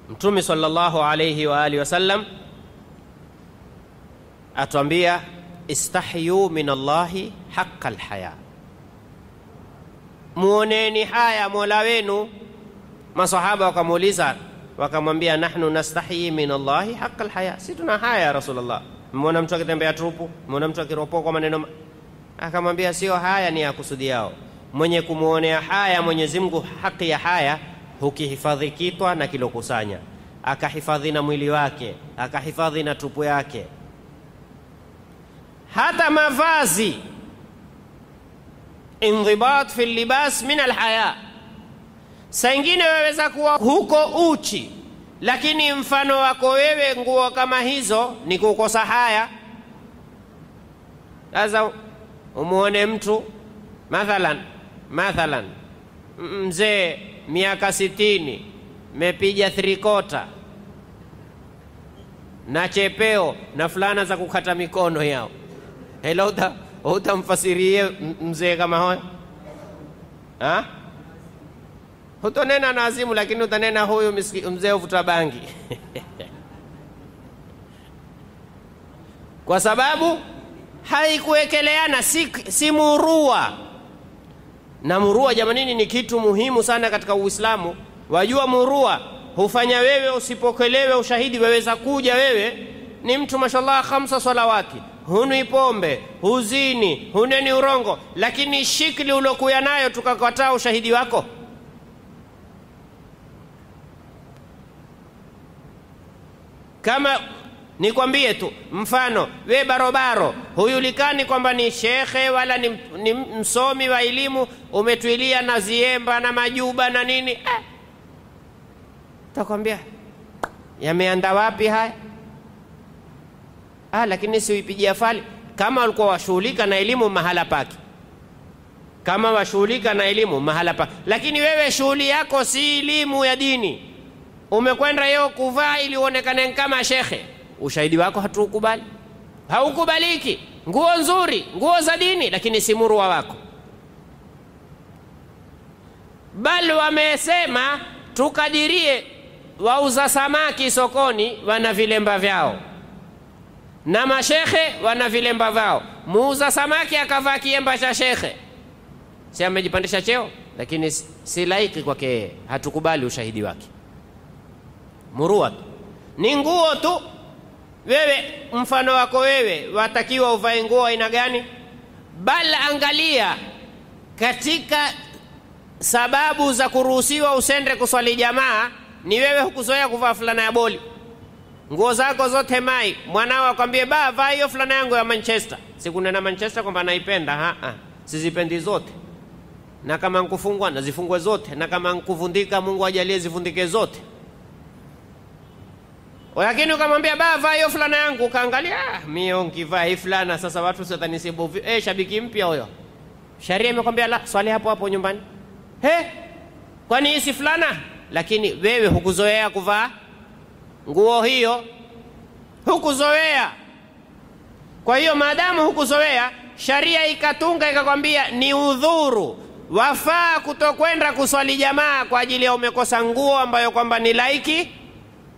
Mtume sallallahu alayhi wa alihi wasallam atuambia istahyu min Allahi haqa alhaya, muoneni haya mola wenu. Masahaba wakamuuliza wakamwambia, nahnu nastahyi min Allahi haqa alhaya, si tuna haya ya Rasulullah. Mmeona mtu akitembea trupu, mmeona mtu akiropoa kwa maneno. Akamwambia sio haya ni ya yao, mwenye kumwonea haya Mwenyezi Mungu haki ya haya hukihifadhi kitwa na kilokusanya, akahifadhi na mwili wake, akahifadhi na tupu yake hata mavazi. Indhibat fi libas min alhaya. saingine waweza kuwa huko uchi, lakini mfano wako wewe nguo kama hizo ni kukosa haya. Sasa umuone mtu mathalan, mathalan mzee miaka sitini mepiga thrikota na chepeo na fulana za kukata mikono yao Hela hutamfasirie mzee kama hoyo? Hutonena na azimu, lakini utanena huyu mzee uvuta bangi <laughs> kwa sababu haikuwekeleana, si, si murua. Na murua jamanini, ni kitu muhimu sana katika Uislamu. Wajua, murua hufanya wewe usipokelewe ushahidi. Waweza kuja wewe ni mtu mashallah, khamsa salawati hunwi pombe, huzini, huneni urongo, lakini shikli uliokuya nayo tukakataa ushahidi wako. Kama nikwambie tu mfano, we barobaro huyulikani kwamba ni shekhe wala ni, ni msomi wa elimu, umetwilia na ziemba na majuba na nini? Eh, takwambia yameanda wapi haya? Ah, lakini siuipigia fali. Kama walikuwa washughulika na elimu mahala pake, kama washughulika na elimu mahala pake, lakini wewe shughuli yako si elimu ya dini, umekwenda yeo kuvaa ili uonekane kama shekhe, ushahidi wako hatuukubali, haukubaliki. Nguo nzuri, nguo za dini, lakini si murua wako. bal wamesema tukadirie, wauza samaki sokoni wana vilemba vyao na mashekhe wana vilemba vyao. Muuza samaki akavaa kiemba cha shekhe, si amejipandisha cheo? lakini si- si laiki kwake hatukubali ushahidi wake. Murua ni nguo tu. Wewe mfano wako wewe, watakiwa uvae nguo aina gani? Bal angalia katika sababu za kuruhusiwa usende kuswali jamaa, ni wewe hukuzoea kuvaa fulana ya boli, nguo zako zote mai. Mwanao akwambie ba, vaa hiyo fulana yangu ya Manchester. Sikunena Manchester kwamba naipenda, sizipendi zote, na kama nkufungwa nazifungwe zote, na kama nkuvundika, Mungu ajalie zivundike zote. Lakini ukamwambia ba, vaa hiyo fulana yangu, ukaangalia ah, mio nkivaa hii fulana sasa watu satanisibu. Eh, shabiki mpya huyo. Sharia imekwambia la, swali hapo hapo nyumbani. He, kwani hii si fulana? Lakini wewe hukuzoea kuvaa nguo hiyo, hukuzoea. Kwa hiyo maadamu hukuzoea, sharia ikatunga ikakwambia ni udhuru, wafaa kutokwenda kuswali jamaa kwa ajili ya umekosa nguo ambayo kwamba ni laiki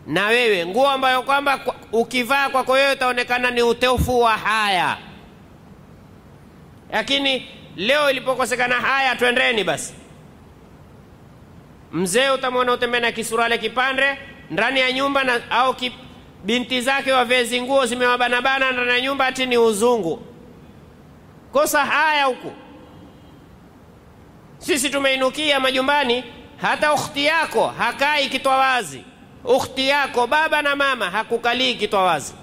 na wewe, nguo ambayo kwamba kwa- ukivaa kwako wewe utaonekana ni utefu wa haya. Lakini leo ilipokosekana haya, twendeni basi. Mzee utamwona utembea na kisurale kipande ndani ya nyumba na, au ki, binti zake wavezi nguo zimewabanabana ndani ya nyumba, ati ni uzungu. Kosa haya huku. Sisi tumeinukia majumbani, hata ukhti yako hakai kitwa wazi. Ukhti yako baba na mama hakukalii kitwa wazi.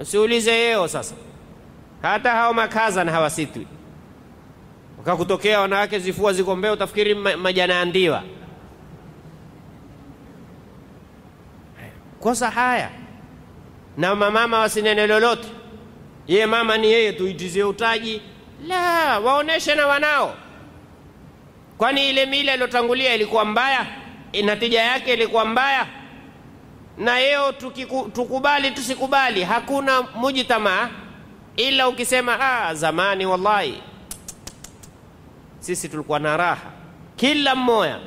Usiulize yeo sasa, hata hao makaza na hawasitwi wakakutokea wanawake zifua ziko mbeo, utafikiri ma- majana ya ndiwa. Kosa haya na mamama wasinene lolote, ye mama ni yeye, tuitizie utaji la, waoneshe na wanao. Kwani ile mila iliyotangulia ilikuwa mbaya, natija yake ilikuwa mbaya, na tukiku, tukubali tusikubali, hakuna mujtamaa ila ukisema ah, zamani wallahi. Sisi tulikuwa na raha. Kila mmoja,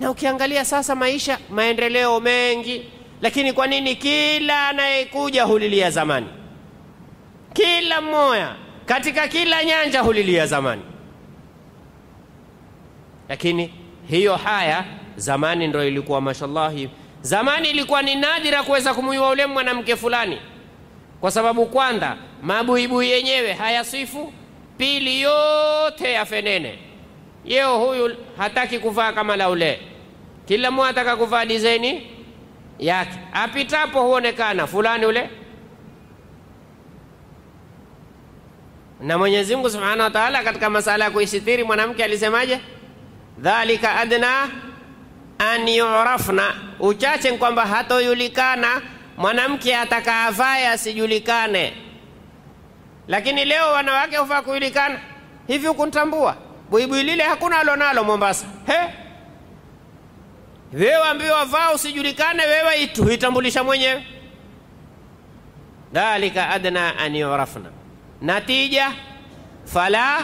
na ukiangalia sasa maisha maendeleo mengi, lakini kwa nini kila anayekuja hulilia zamani? Kila mmoja. Katika kila nyanja hulilia zamani, lakini hiyo haya zamani ndo ilikuwa mashallahi. Zamani ilikuwa ni nadira kuweza kumuiwa ule mwanamke fulani, kwa sababu kwanza mabuibui yenyewe hayasifu pili yote yafenene. Yeo huyu hataki kuvaa kama la ule, kila mmoja ataka kuvaa dizaini yake, apitapo huonekana fulani ule. Na Mwenyezi Mungu Subhanahu wa Ta'ala katika masala ya kuisitiri mwanamke alisemaje? Dhalika adna an yurafna, uchache kwamba hatojulikana. Mwanamke atakaavaye asijulikane. Lakini leo wanawake hufaa kujulikana. Hivi. Ukuntambua buibui lile hakuna alonalo Mombasa. He, wewe ambiwa vaa usijulikane, wewe itu itambulisha mwenyewe. Dhalika adna an yurafna, natija fala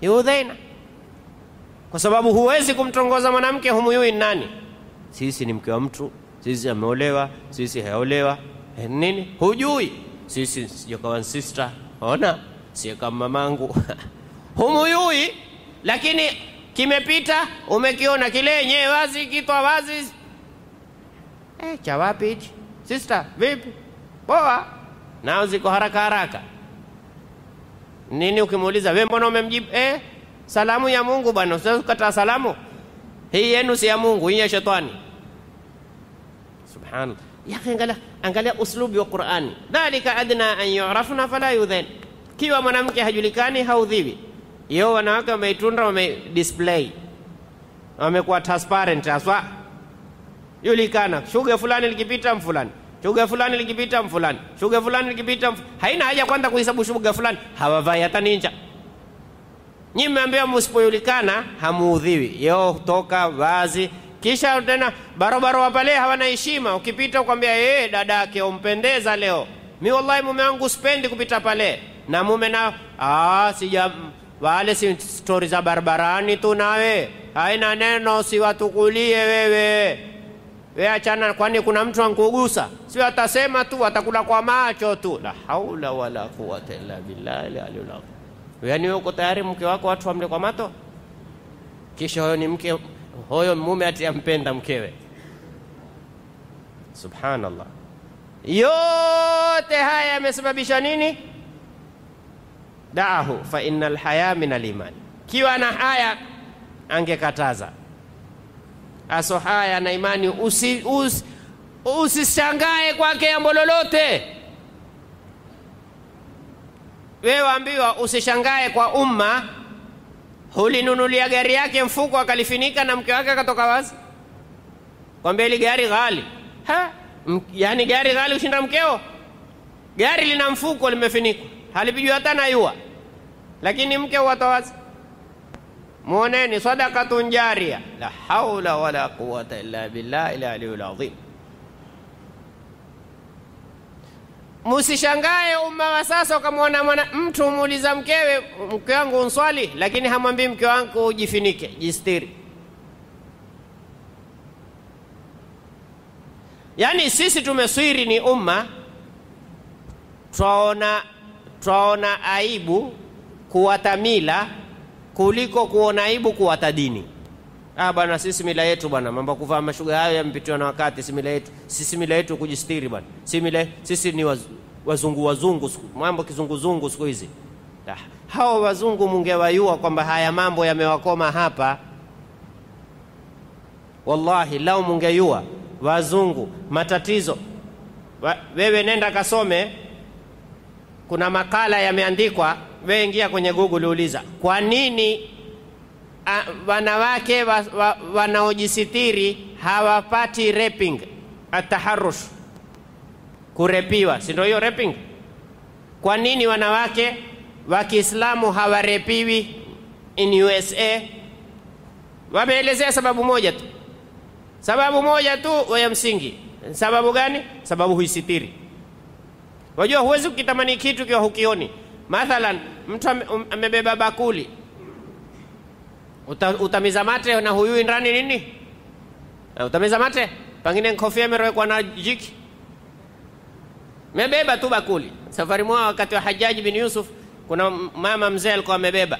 yudhaina, kwa sababu huwezi kumtongoza mwanamke humuyui nani. Sisi ni mke wa mtu, sisi ameolewa, sisi hayaolewa eh, nini hujui sisi sijakawa sister, ona sio kama mamangu <laughs> humuyui, lakini kimepita, umekiona kile yenyewe wazi, kitwa wazi. Eh, cha wapi hichi sister? Vipi, poa? Nao ziko haraka haraka nini? Ukimuuliza we, mbona umemjibu eh, salamu ya Mungu bwana, usiwezi kukataa salamu hii yenu, si ya Mungu, hii ya shetani. Subhanallah. Yake angalia, angalia uslubi wa Qur'ani, dhalika adna an yurafna fala yudhain. Kiwa mwanamke hajulikani haudhiwi. Yo, wanawake wameitunda, wame display, wamekuwa transparent haswa, julikana. Shuga fulani likipita mfulani, shuga fulani likipita mfulani, shuga fulani likipita mf... haina haja kwanza kuhesabu shuga fulani, hawavai hata ninja. Nyi mmeambiwa msipojulikana hamuudhiwi. Yo, toka wazi kisha tena barobaro wa pale hawana heshima. Ukipita ukwambia yeye dada yake umpendeza leo, mi wallahi mume wangu spendi kupita pale na mume na ah, sija wale si stori za barabarani tu, nawe haina neno, siwatukulie wewe we achana, kwani kuna mtu ankugusa? Si atasema tu, atakula kwa macho tu. La haula wala quwwata illa billahi aliyul. Yaani wewe uko tayari mke wako watu wamle kwa mato, kisha huyo ni mke, huyo mume ati ampenda mkewe. Subhanallah, yote haya yamesababisha nini? Daahu fa innal haya min aliman, kiwa na haya angekataza aso haya na imani. Usi, usi, usishangae kwake jambo lolote. Wewe waambiwa usishangae kwa umma, hulinunulia gari yake mfuko akalifinika na mke wake akatoka wazi, kwambia ili gari ghali ha? Yani gari ghali ushinda mkeo? Gari lina mfuko limefinikwa, halipijwa hata na yua, lakini mke huwata wazi. Mwoneni, sadakatun jaria, la haula wala quwata illa billah ila aliyul azim. Musishangae umma wa sasa ukamwona mwana mtu umuuliza mkewe, mke wangu unswali, lakini hamwambii mke wangu ujifinike, jistiri. Yaani sisi tumeswiri ni umma, twaona twaona aibu kuwata mila kuliko kuona aibu kuwata dini. Ah bwana, sisi mila yetu bwana, mambo kuvaa mashuga hayo yamepitiwa na wakati. Si mila yetu sisi, mila yetu kujistiri bwana, si mila sisi ni waz, wazungu wazungu, mambo kizunguzungu siku hizi. Ah, hao wazungu mungewayua kwamba haya mambo yamewakoma hapa. Wallahi, lao mungeyua wazungu matatizo wewe nenda kasome, kuna makala yameandikwa. Wewe ingia kwenye Google, uliza kwa nini a, wanawake wa, wa, wanaojisitiri hawapati raping ataharush, kurepiwa, si ndio hiyo raping? Kwa nini wanawake wa Kiislamu hawarepiwi in USA? Wameelezea sababu moja tu sababu moja tu ya msingi. Sababu gani? Sababu huisitiri. Wajua, huwezi kukitamani kitu kiwa hukioni. Mathalan, mtu amebeba bakuli, Uta, utameza mate na huyui ndani nini? Utamiza mate, pengine kofia imerowekwa na jiki, mebeba tu bakuli. Safari moja wakati wa Hajaji bin Yusuf, kuna mama mzee alikuwa amebeba.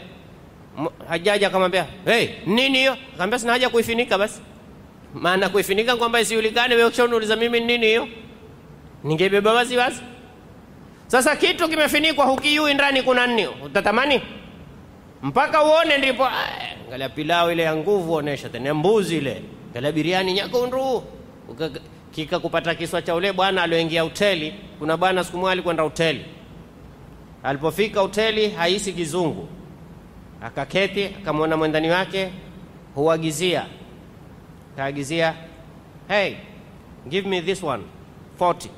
Hajaji akamwambia hey, nini hiyo? Akamwambia sina haja kuifinika basi maana kuifinika kwamba isijulikane. Wewe ukishaniuliza mimi nini hiyo, ningebeba wazi basi. Sasa kitu kimefinikwa, hukijui ndani kuna nini, utatamani mpaka uone, ndipo angalia pilau ile ya nguvu, onesha tena mbuzi ile, angalia biriani nyakundu, kika kupata kiswa cha ule bwana alioingia hoteli. Kuna bwana siku moja alikwenda hoteli, alipofika hoteli haisi kizungu, akaketi, akamwona mwendani wake huagizia. Kaagizia hey, give me this one 40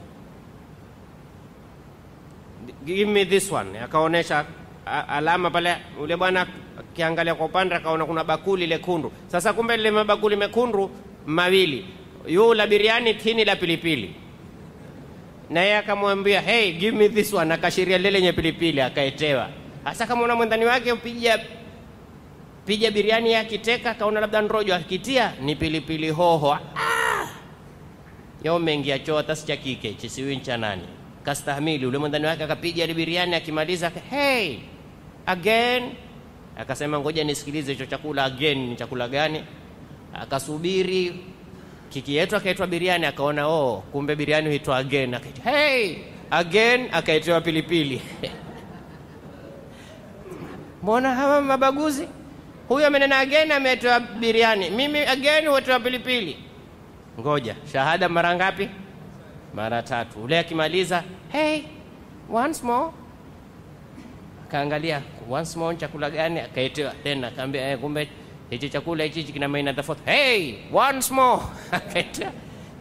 give me this one. Akaonyesha alama pale, ule bwana akiangalia kwa upande akaona kuna bakuli lekundu. Sasa kumbe lile mabakuli mekundu mawili, yu la biriani, tini la pilipili. Naye akamwambia hey, give me this one, akashiria lile lenye pilipili, akaetewa. Hasa kama una mwendani wake upija pija biriani akiteka, akaona labda nrojo, akitia ni pilipili hoho. Ah! yo mengia choo hata si cha kike chisiwi cha nani, kastahimili. Ule mwendani wake akapiga ile biriani, akimaliza hey again, akasema ngoja nisikilize hicho chakula again ni chakula gani? Akasubiri kiki yetu akaitwa biriani, akaona oh, kumbe biriani huitwa again. Akaitwa hey again, akaitwa pilipili <laughs> mbona hawa mabaguzi huyu amenena again, ametoa biriani, mimi again huitwa pilipili. Ngoja shahada mara ngapi? Mara tatu. Ule akimaliza hey, once more, akaangalia once more chakula gani, akaetewa tena, akaambia eh, kumbe hichi chakula hichi kina maina tofauti. Hey, once more <laughs> akaita,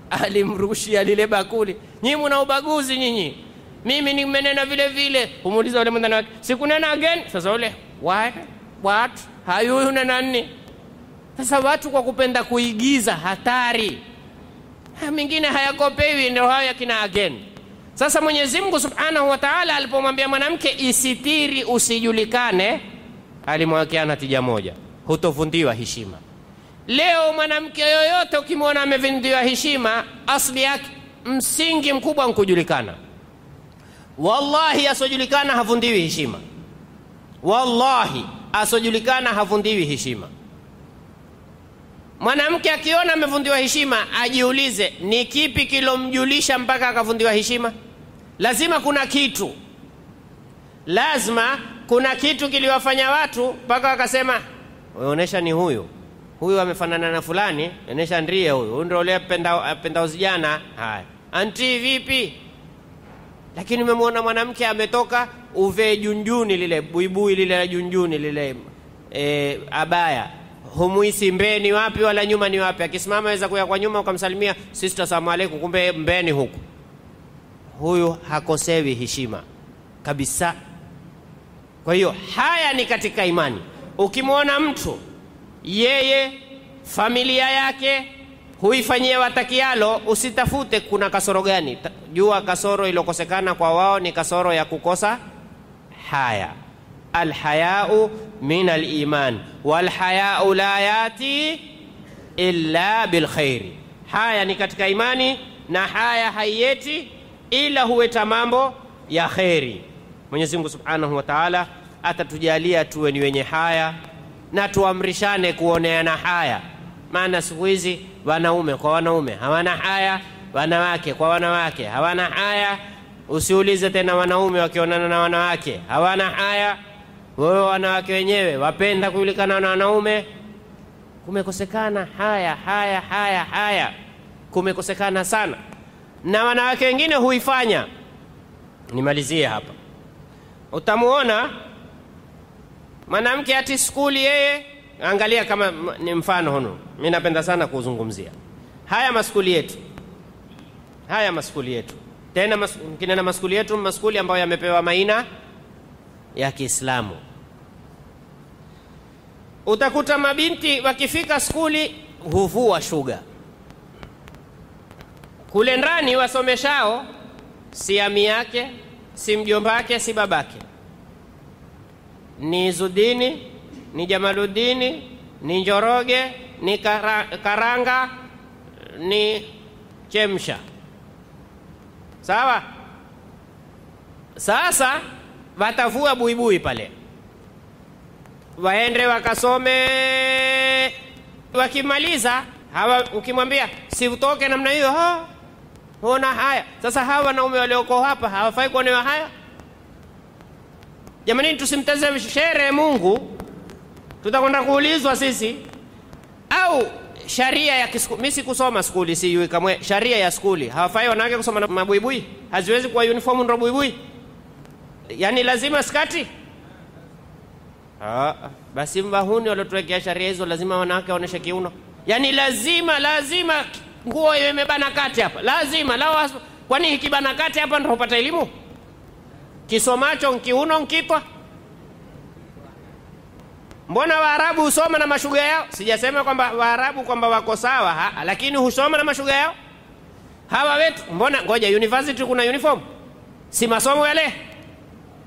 alimrushia lile bakuli. Nyinyi mna ubaguzi nyinyi, mimi nimenena vile vile. Umuuliza ule mwanadamu wake, sikunena again. Sasa ule what what hayuyu na nani? Sasa watu kwa kupenda kuigiza hatari, ha, mingine hayakopewi, ndio hayo yakina again. Sasa Mwenyezi Mungu Subhanahu wa Ta'ala alipomwambia mwanamke isitiri usijulikane, alimwekea natija moja, hutovundiwa heshima. Leo mwanamke yoyote ukimwona amevundiwa heshima, asli yake msingi mkubwa nkujulikana. Wallahi, asiojulikana havundiwi heshima wallahi asojulikana havundiwi heshima. Mwanamke akiona amevundiwa heshima, ajiulize ni kipi kilomjulisha mpaka akavundiwa heshima. Lazima kuna kitu, lazima kuna kitu kiliwafanya watu mpaka wakasema, onyesha ni huyu huyu amefanana na fulani, onyesha ndiye huyu, huyu ndio ule apenda apenda uzijana. Haya, anti vipi? Lakini umemwona mwanamke ametoka uvee junjuni lile buibui lile la junjuni lile e, abaya humuisi mbeni wapi wala nyuma ni wapi. Akisimama aweza kuya kwa nyuma ukamsalimia sister, salamu kumbe mbeni huku. Huyu hakosewi heshima kabisa. Kwa hiyo haya ni katika imani. Ukimwona mtu yeye familia yake huifanyia watakialo, usitafute kuna kasoro gani. Jua kasoro iliyokosekana kwa wao ni kasoro ya kukosa haya. Alhayau min aliman walhayau la yati illa bilkhairi, haya ni katika imani na haya haiyeti ila huweta mambo ya kheri. Mwenyezi Mungu subhanahu wa taala atatujalia tuwe ni wenye haya na tuamrishane kuoneana haya, maana siku hizi wanaume kwa wanaume hawana haya, wanawake kwa wanawake hawana haya. Usiulize tena wanaume wakionana na wanawake hawana haya, wewe wanawake wenyewe wapenda kujulikana na wanaume. Kumekosekana haya haya haya haya, kumekosekana sana, na wanawake wengine huifanya. Nimalizie hapa, utamuona mwanamke ati skuli yeye, angalia kama ni mfano huno. Mi napenda sana kuzungumzia haya maskuli yetu, haya maskuli yetu tena mas, kinena maskuli yetu, maskuli ambayo yamepewa maina ya Kiislamu. Utakuta mabinti wakifika skuli huvua shuga kule ndani, wasomeshao si ami yake si mjombake si babake ni zudini ni Jamaludini, ni Njoroge, ni kara, Karanga, ni Chemsha. Sawa. Sasa watavua buibui pale, waende wakasome. Wakimaliza hawa, ukimwambia si utoke namna hiyo, huona haya. Sasa hawa wanaume walioko hapa hawafai kuonewa haya. Jamanini, tusimtazame shere Mungu, tutakwenda kuulizwa sisi. Au sharia ya mimi sikusoma skuli, sijui kamwe sharia ya skuli. Hawafai wanawake kusoma na mabuibui, haziwezi kuwa uniform ndo buibui, yaani lazima skati. Ah, basi mbahuni waliotuwekea sharia hizo, lazima wanawake waoneshe kiuno, yaani lazima lazima nguo hiyo imebana kati hapa, lazima lao. Kwani ikibana kati hapa ndio upata elimu? kisomacho nkiuno nkitwa. Mbona Waarabu husoma na mashuga yao? Sijasema kwamba Waarabu kwamba wako sawa ha, lakini husoma na mashuga yao. Hawa wetu mbona, ngoja, university kuna uniform? Si masomo yale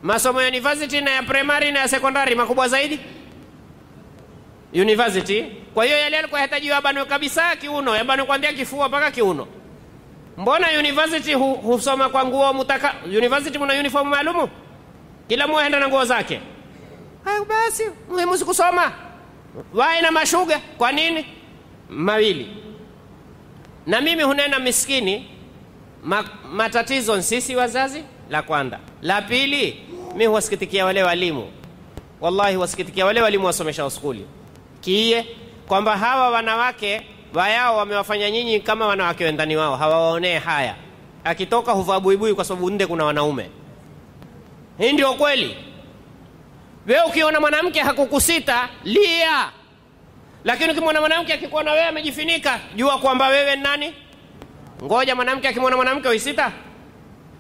masomo ya university na ya primary na ya sekondari makubwa zaidi university. Kwa hiyo yale alikuwa yatajiwa abanwe kabisa kiuno, yabanwe kuanzia kifua mpaka kiuno. Mbona university hu, husoma kwa nguo mutaka? University mna uniform maalumu, kila mmoja aenda na nguo zake. Hayo basi, muhimu si kusoma, wae na mashuga. Kwa nini? Mawili, na mimi hunena miskini ma, matatizo sisi wazazi, la kwanza. La pili, mi huwasikitikia wale walimu, wallahi huwasikitikia wale walimu wasomesha skuli kiye kwamba hawa wanawake wayao wamewafanya nyinyi kama wanawake wendani wao, hawawaonee haya. Akitoka huvaa buibui kwa sababu nde kuna wanaume. Hii ndio kweli. we ukiona mwanamke hakukusita lia, lakini ukimwona mwanamke akikuona wewe amejifinika, jua kwamba wewe nani. Ngoja mwanamke akimwona mwanamke uisita.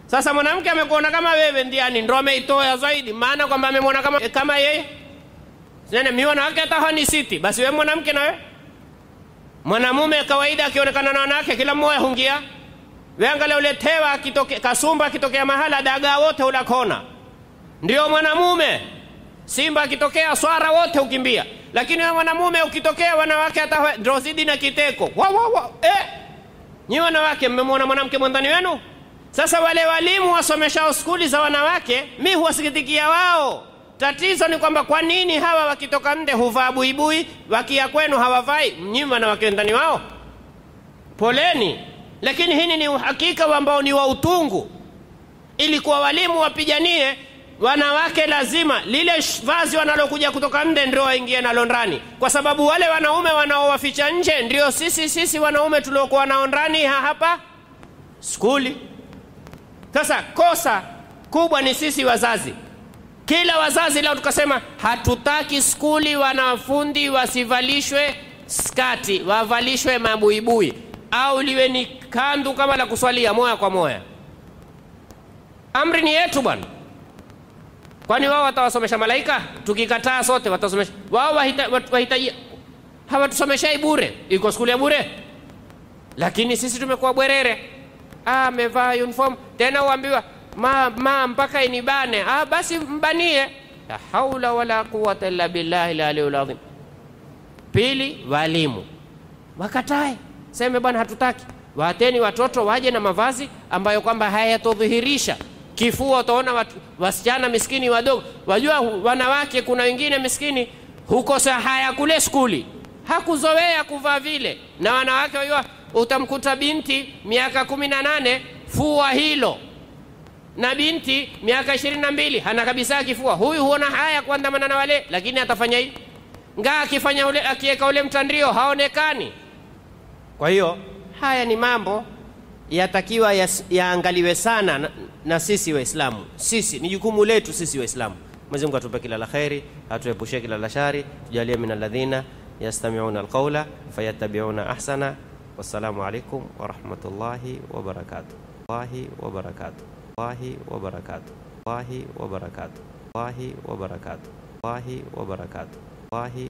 Sasa mwanamke amekuona kama wewe ndiani, ndo ameitoa zaidi, maana kwamba amemwona kama, kama yeye Sasa mi wanawake hata hanisiti, basi wewe mwanamke na wewe mwanamume kawaida akionekana na wanawake kila mmoja hungia. Wewe angalia ule tewa akitoke, kasumba akitokea mahala dagaa wote ula kona, ndio mwanamume. Simba akitokea swara wote ukimbia, lakini wewe mwanamume ukitokea wanawake hata ndio zidi na kiteko wa, wa, wa. Eh, nyi wanawake mmemwona mwanamke mwandani wenu? Sasa wale walimu wasomeshao skuli za wanawake, mi huwasikitikia wao Tatizo ni kwamba kwa nini hawa wakitoka nje huvaa buibui, wakia kwenu hawavai? Mnyima na wakendani wao, poleni. Lakini hili ni uhakika ambao ni wa utungu, ili kwa walimu wapiganie wanawake lazima lile vazi wanalokuja kutoka nje ndio waingie nalo ndani, kwa sababu wale wanaume wanaowaficha nje ndio sisi sisi wanaume tuliokuwa nao ndani hapa skuli. Sasa kosa kubwa ni sisi wazazi. Kila wazazi leo tukasema hatutaki skuli wanafundi wasivalishwe skati, wavalishwe mabuibui au liwe ni kandu kama la kuswalia moya kwa moya. Amri ni yetu bwana. Kwani wao watawasomesha malaika? Tukikataa sote watasomesha wao, wahitaji hawatusomeshai bure, iko skuli ya bure. Lakini sisi tumekuwa bwerere, amevaa uniform tena uambiwa ma, ma mpaka inibane. Ah, basi mbanie. La haula wala quwata illa billahi aliyul azim. Pili, walimu wakatae, seme bwana, hatutaki. Waateni watoto waje na mavazi ambayo kwamba hayatodhihirisha kifua. Utaona wasichana miskini wadogo, wajua wanawake, kuna wengine miskini hukosa haya kule skuli, hakuzoea kuvaa vile, na wanawake wajua, utamkuta binti miaka kumi na nane fua hilo na binti miaka ishirini na mbili hana kabisa kifua. Huyu huona haya kuandamana na wale, lakini atafanya hivi ngaa, akifanya ule, akiweka ule mtandio haonekani. Kwa hiyo haya ni mambo yatakiwa yaangaliwe ya sana na, na sisi Waislamu. Sisi ni jukumu letu sisi Waislamu. Mwenyezi Mungu atupe kila la kheri, atuepushe kila la shari, tujalie min alladhina yastami'una alqawla fayattabi'una ahsana. Wassalamu alaikum warahmatullahi wabarakatuh. Allahi wabarakatuh. Allahi wabarakatuh. Allahi wabarakatuh. Allahi wabarakatuh. Allahi